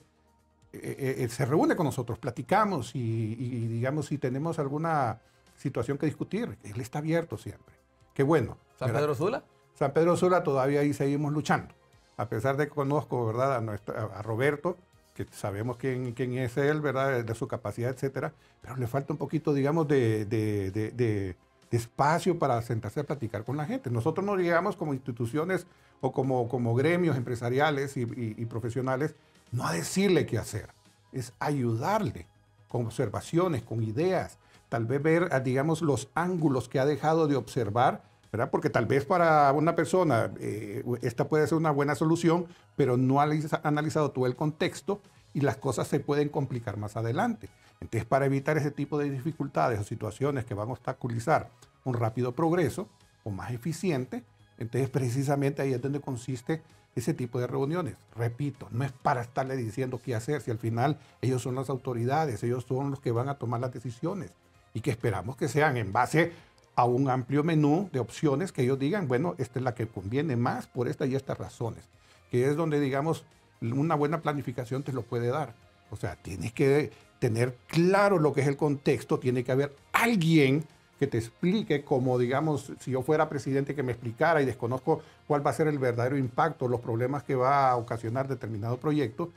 eh, eh, se reúne con nosotros, platicamos y, digamos si tenemos alguna situación que discutir, él está abierto siempre. Qué bueno. ¿San Pedro Sula? San Pedro Sula todavía ahí seguimos luchando. A pesar de que conozco, ¿verdad? A, a Roberto, que sabemos quién, quién, es él, ¿verdad? De su capacidad, etcétera, pero le falta un poquito, digamos, de, de, de espacio para sentarse a platicar con la gente. Nosotros no llegamos como instituciones o como, como gremios empresariales y, profesionales no a decirle qué hacer, es ayudarle con observaciones, con ideas, tal vez ver, ah, digamos, los ángulos que ha dejado de observar, ¿verdad? Porque tal vez para una persona eh, esta puede ser una buena solución, pero no ha analizado todo el contexto y las cosas se pueden complicar más adelante. Entonces, para evitar ese tipo de dificultades o situaciones que van a obstaculizar un rápido progreso o más eficiente, entonces precisamente ahí es donde consiste ese tipo de reuniones. Repito, no es para estarle diciendo qué hacer, si al final ellos son las autoridades, ellos son los que van a tomar las decisiones y que esperamos que sean en base a un amplio menú de opciones que ellos digan, bueno, esta es la que conviene más por esta y estas razones, que es donde, digamos, una buena planificación te lo puede dar. O sea, tienes que tener claro lo que es el contexto, tiene que haber alguien que te explique como, digamos, si yo fuera presidente, que me explicara y desconozco cuál va a ser el verdadero impacto, los problemas que va a ocasionar determinado proyecto,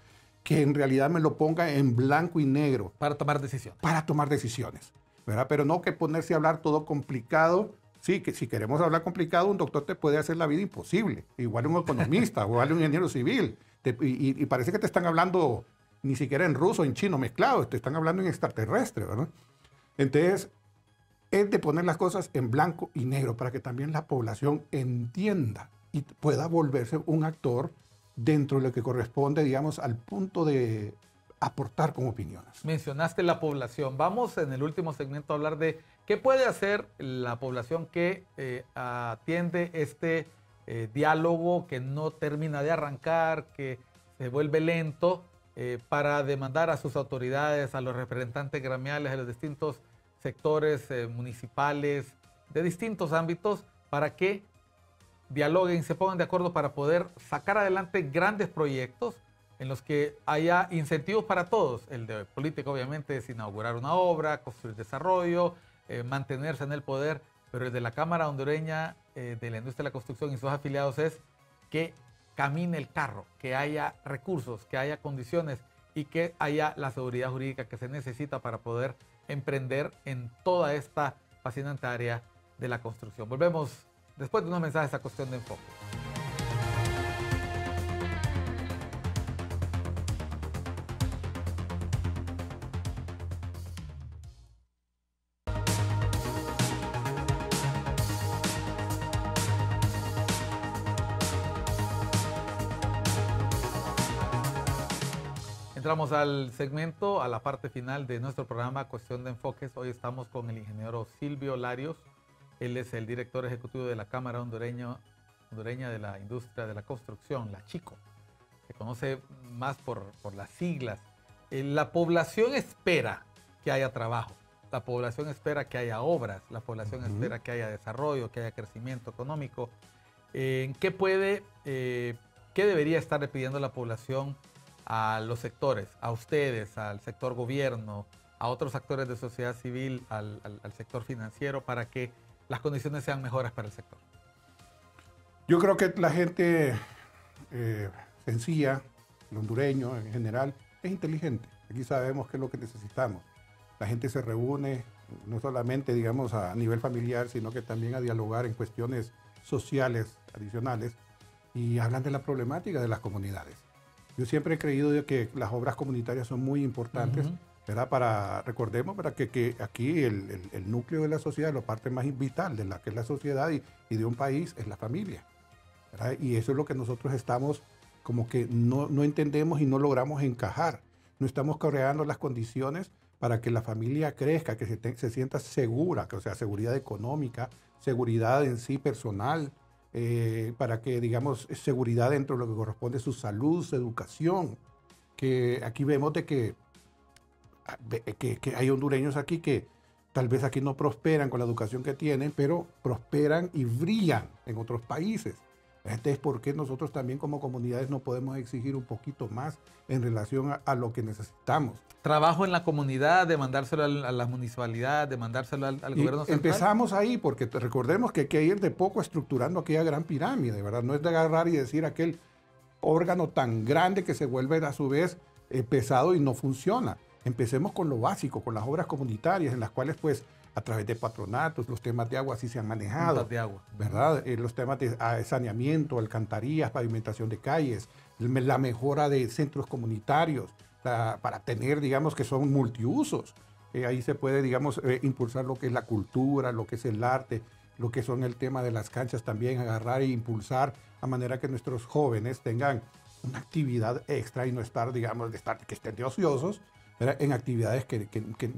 que en realidad me lo ponga en blanco y negro. Para tomar decisiones. Para tomar decisiones, ¿verdad? Pero no que ponerse a hablar todo complicado. Sí, que si queremos hablar complicado, un doctor te puede hacer la vida imposible. Igual un economista igual un ingeniero civil. y, y parece que te están hablando ni siquiera en ruso, en chino mezclado, te están hablando en extraterrestre, ¿verdad? Entonces, es de poner las cosas en blanco y negro para que también la población entienda y pueda volverse un actor dentro de lo que corresponde, digamos, al punto de aportar con opiniones. Mencionaste la población. Vamos en el último segmento a hablar de qué puede hacer la población que eh, atiende este eh, diálogo que no termina de arrancar, que se vuelve lento eh, para demandar a sus autoridades, a los representantes gremiales de los distintos sectores eh, municipales, de distintos ámbitos, para que dialoguen, se pongan de acuerdo para poder sacar adelante grandes proyectos en los que haya incentivos para todos. El de política obviamente es inaugurar una obra, construir desarrollo, eh, mantenerse en el poder, pero el de la Cámara Hondureña de la Industria de la Construcción y sus afiliados es que camine el carro, que haya recursos, que haya condiciones y que haya la seguridad jurídica que se necesita para poder emprender en toda esta fascinante área de la construcción. Volvemos después de unos mensajes a cuestión de enfoque. Entramos al segmento, a la parte final de nuestro programa Cuestión de Enfoques. Hoy estamos con el ingeniero Silvio Larios. Él es el director ejecutivo de la Cámara Hondureña, hondureña de la Industria de la Construcción, la CHICO. Se conoce más por, por las siglas. Eh, la población espera que haya trabajo. La población espera que haya obras. La población espera que haya desarrollo, que haya crecimiento económico. ¿En qué puede, eh, qué debería estar pidiendo la población? A los sectores, a ustedes, al sector gobierno, a otros actores de sociedad civil, al, sector financiero, para que las condiciones sean mejores para el sector? Yo creo que la gente eh, sencilla, el hondureño en general, es inteligente. Aquí sabemos qué es lo que necesitamos. La gente se reúne no solamente, digamos, a nivel familiar, sino que también a dialogar en cuestiones sociales adicionales y hablan de la problemática de las comunidades. Yo siempre he creído que las obras comunitarias son muy importantes, ¿verdad? Para, recordemos, para que, que aquí el, el, núcleo de la sociedad, la parte más vital de la que es la sociedad y, y de un país es la familia. ¿verdad? Y eso es lo que nosotros estamos como que no, no entendemos y no logramos encajar. No estamos creando las condiciones para que la familia crezca, que se, se sienta segura, que, o sea, seguridad económica, seguridad en sí personal, eh, para que, digamos, seguridad dentro de lo que corresponde a su salud, su educación. Que aquí vemos de que, que, que hay hondureños aquí que tal vez aquí no prosperan con la educación que tienen, pero prosperan y brillan en otros países. Este es por qué nosotros también como comunidades no podemos exigir un poquito más en relación a, lo que necesitamos. Trabajo en la comunidad, de mandárselo a, la municipalidad, de mandárselo al, gobierno central. Empezamos ahí porque recordemos que hay que ir de poco estructurando aquella gran pirámide, ¿verdad? No es de agarrar y decir aquel órgano tan grande que se vuelve a su vez eh, pesado y no funciona. Empecemos con lo básico, con las obras comunitarias en las cuales pues a través de patronatos, los temas de agua sí se han manejado. de agua. ¿Verdad? Eh, los temas de ah, saneamiento, alcantarillas, pavimentación de calles, la mejora de centros comunitarios, para tener, digamos, que son multiusos. Eh, ahí se puede, digamos, eh, impulsar lo que es la cultura, lo que es el arte, lo que son el tema de las canchas también, agarrar e impulsar a manera que nuestros jóvenes tengan una actividad extra y no estar, digamos, de estar, que estén de ociosos, en actividades que, que, que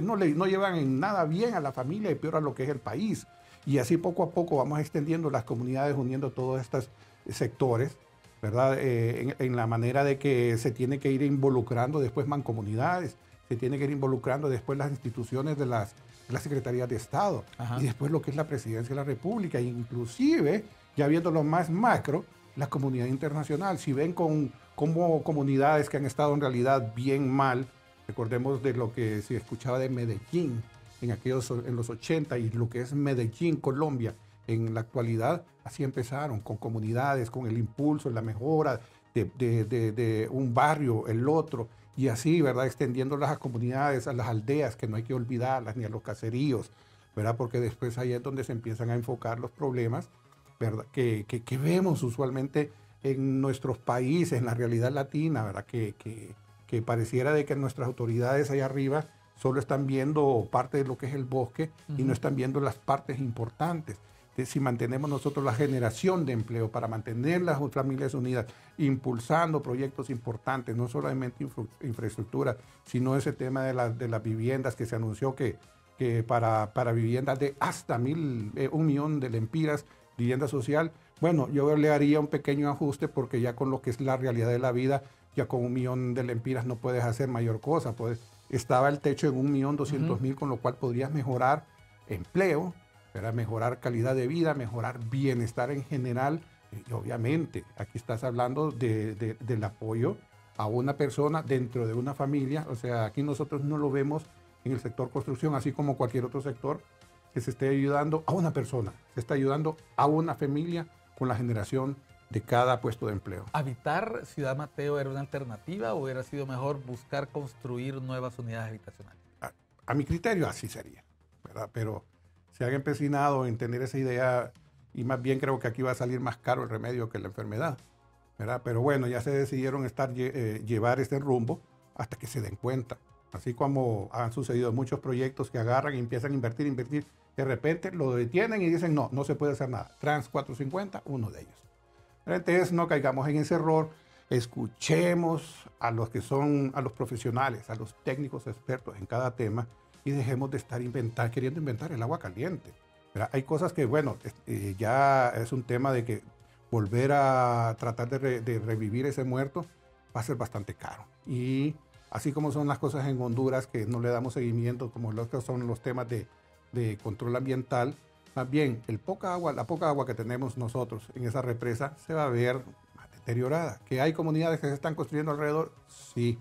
no, le, no llevan en nada bien a la familia y peor a lo que es el país. Y así poco a poco vamos extendiendo las comunidades, uniendo todos estos sectores, ¿verdad? Eh, en, la manera de que se tiene que ir involucrando después mancomunidades, se tiene que ir involucrando después las instituciones de las, las secretarías de Estado y después lo que es la presidencia de la República, inclusive, ya viendo lo más macro, la comunidad internacional. Si ven con, como comunidades que han estado en realidad bien mal, Recordemos de lo que se escuchaba de Medellín en, aquellos, en los 80 y lo que es Medellín, Colombia, en la actualidad, así empezaron, con comunidades, con el impulso, la mejora de, de, un barrio, el otro, y así, ¿verdad? Extendiendo las comunidades, a las aldeas, que no hay que olvidarlas, ni a los caseríos, ¿verdad? Porque después ahí es donde se empiezan a enfocar los problemas, ¿verdad? Que, que, que vemos usualmente en nuestros países, en la realidad latina, ¿verdad? Que, que, que pareciera de que nuestras autoridades allá arriba solo están viendo parte de lo que es el bosque y no están viendo las partes importantes. De si mantenemos nosotros la generación de empleo para mantener las familias unidas, impulsando proyectos importantes, no solamente infraestructura, sino ese tema de, de, las viviendas que se anunció que, que para, para viviendas de hasta mil, eh, un millón de lempiras, vivienda social, bueno, yo le haría un pequeño ajuste porque ya con lo que es la realidad de la vida, ya con un millón de lempiras no puedes hacer mayor cosa. Pues, estaba el techo en un millón doscientos mil, con lo cual podrías mejorar empleo, mejorar calidad de vida, mejorar bienestar en general. Y obviamente, aquí estás hablando de, del apoyo a una persona dentro de una familia. O sea, aquí nosotros no lo vemos en el sector construcción, así como cualquier otro sector, que se esté ayudando a una persona, se está ayudando a una familia con la generación de cada puesto de empleo. ¿Habitar Ciudad Mateo era una alternativa o hubiera sido mejor buscar construir nuevas unidades habitacionales? A, mi criterio así sería, ¿verdad? Pero se han empecinado en tener esa idea y más bien creo que aquí va a salir más caro el remedio que la enfermedad, ¿verdad? Pero bueno, ya se decidieron estar, eh, llevar este rumbo hasta que se den cuenta. Así como han sucedido muchos proyectos que agarran y empiezan a invertir, invertir, de repente lo detienen y dicen, no, no se puede hacer nada. Trans 450, uno de ellos. Entonces no caigamos en ese error, escuchemos a los que son, a los profesionales, a los técnicos expertos en cada tema y dejemos de estar inventar, queriendo inventar el agua caliente. Hay cosas que, bueno, eh, ya es un tema de que volver a tratar de, revivir ese muerto va a ser bastante caro. Y así como son las cosas en Honduras, que no le damos seguimiento, como los que son los temas de control ambiental, más bien, el poca agua, la poca agua que tenemos nosotros en esa represa se va a ver deteriorada. ¿Que hay comunidades que se están construyendo alrededor? Sí,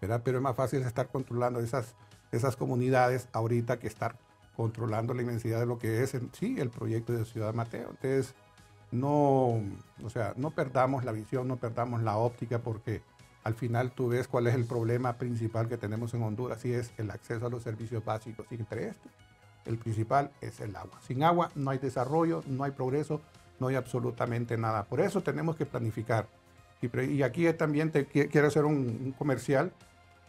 pero es más fácil estar controlando esas, esas comunidades ahorita que estar controlando la inmensidad de lo que es sí, el proyecto de Ciudad Mateo. Entonces, no, o sea, no perdamos la visión, no perdamos la óptica porque al final tú ves cuál es el problema principal que tenemos en Honduras y es el acceso a los servicios básicos. Entre este el principal es el agua. Sin agua no hay desarrollo, no hay progreso, no hay absolutamente nada. Por eso tenemos que planificar. Y, aquí también te, quiero hacer un, comercial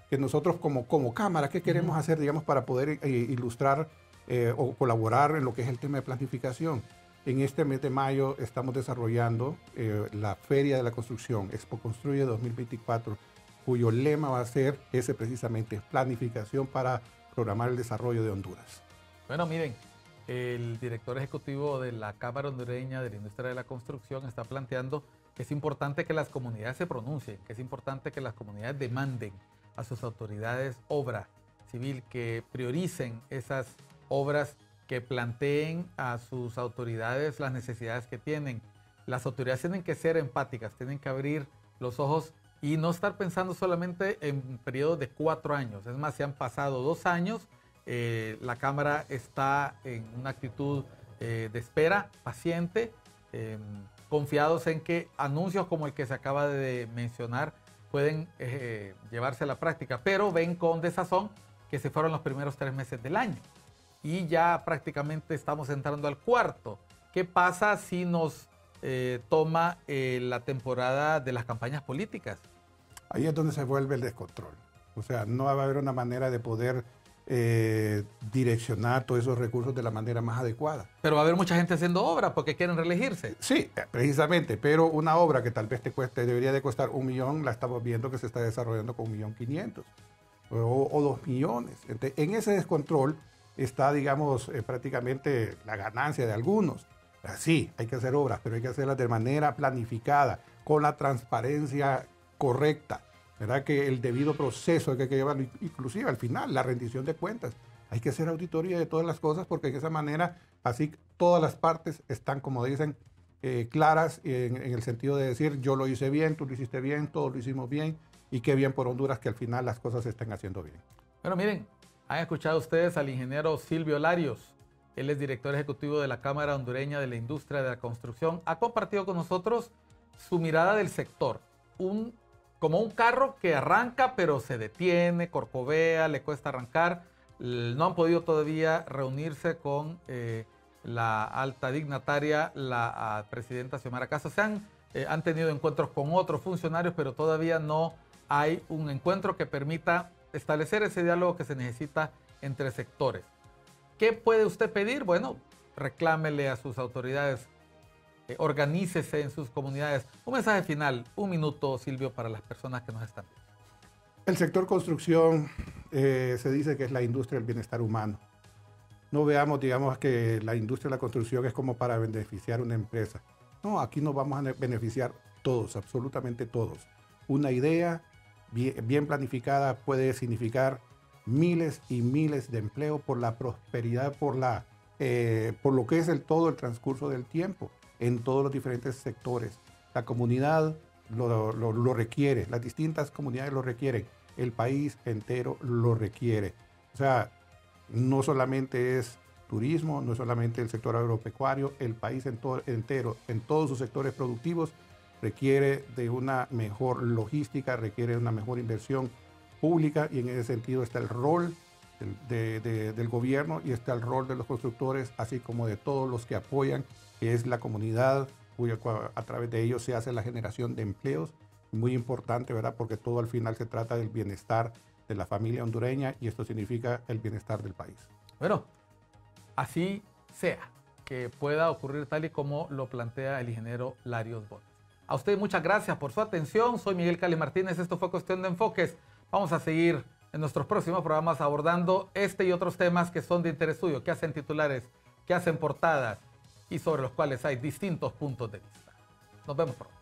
que nosotros como, como cámara, ¿qué queremos hacer, digamos, para poder eh, ilustrar eh, o colaborar en lo que es el tema de planificación? En este mes de mayo estamos desarrollando eh, la Feria de la Construcción, Expo Construye 2024, cuyo lema va a ser ese precisamente, planificación para programar el desarrollo de Honduras. Bueno, miren, el director ejecutivo de la Cámara Hondureña de la Industria de la Construcción está planteando que es importante que las comunidades se pronuncien, que es importante que las comunidades demanden a sus autoridades obra civil, que prioricen esas obras, que planteen a sus autoridades las necesidades que tienen. Las autoridades tienen que ser empáticas, tienen que abrir los ojos y no estar pensando solamente en periodos de cuatro años. Es más, se han pasado dos años, eh, la Cámara está en una actitud eh, de espera, paciente, em, confiados en que anuncios como el que se acaba de mencionar pueden eh, llevarse a la práctica, pero ven con desazón que se fueron los primeros tres meses del año y ya prácticamente estamos entrando al cuarto. ¿Qué pasa si nos toma la temporada de las campañas políticas? Ahí es donde se vuelve el descontrol. O sea, no va a haber una manera de poder eh, direccionar todos esos recursos de la manera más adecuada. Pero va a haber mucha gente haciendo obra porque quieren reelegirse. Sí, precisamente, pero una obra que tal vez te cueste, debería de costar un millón, la estamos viendo que se está desarrollando con un millón quinientos o, dos millones. en ese descontrol está, digamos, eh, prácticamente la ganancia de algunos. Sí, hay que hacer obras, pero hay que hacerlas de manera planificada, con la transparencia correcta. ¿Verdad? Que el debido proceso hay que llevarlo, inclusive al final, la rendición de cuentas. Hay que hacer auditoría de todas las cosas porque de esa manera, así todas las partes están, como dicen, eh, claras en, en, el sentido de decir, yo lo hice bien, tú lo hiciste bien, todos lo hicimos bien y qué bien por Honduras que al final las cosas se estén haciendo bien. Bueno, miren, han escuchado ustedes al ingeniero Silvio Larios. Él es director ejecutivo de la Cámara Hondureña de la Industria de la Construcción. Ha compartido con nosotros su mirada del sector. Un como un carro que arranca pero se detiene, corcovea, le cuesta arrancar. No han podido todavía reunirse con eh, la alta dignataria, la presidenta Xiomara Casa. Se han, eh, han tenido encuentros con otros funcionarios, pero todavía no hay un encuentro que permita establecer ese diálogo que se necesita entre sectores. ¿Qué puede usted pedir? Bueno, reclámele a sus autoridades eh, organícese en sus comunidades. Un mensaje final, un minuto, Silvio, para las personas que nos están viendo. El sector construcción eh, se dice que es la industria del bienestar humano. No veamos, digamos, que la industria de la construcción es como para beneficiar una empresa. No, aquí nos vamos a beneficiar todos, absolutamente todos. Una idea bien, planificada puede significar miles y miles de empleo por la prosperidad, por, la, eh, por lo que es el todo el transcurso del tiempo en todos los diferentes sectores. La comunidad lo, requiere, las distintas comunidades lo requieren, el país entero lo requiere. O sea, no solamente es turismo, no es solamente el sector agropecuario, el país entero, en todos sus sectores productivos, requiere de una mejor logística, requiere una mejor inversión pública y en ese sentido está el rol del gobierno y está el rol de los constructores, así como de todos los que apoyan que es la comunidad, cuya, a través de ellos se hace la generación de empleos, muy importante, ¿verdad? Porque todo al final se trata del bienestar de la familia hondureña y esto significa el bienestar del país. Bueno, así sea, que pueda ocurrir tal y como lo plantea el ingeniero Larios Bones. A usted muchas gracias por su atención. Soy Miguel Cali Martínez. Esto fue Cuestión de Enfoques. Vamos a seguir en nuestros próximos programas abordando este y otros temas que son de interés suyo, que hacen titulares, que hacen portadas, y sobre los cuales hay distintos puntos de vista. Nos vemos pronto.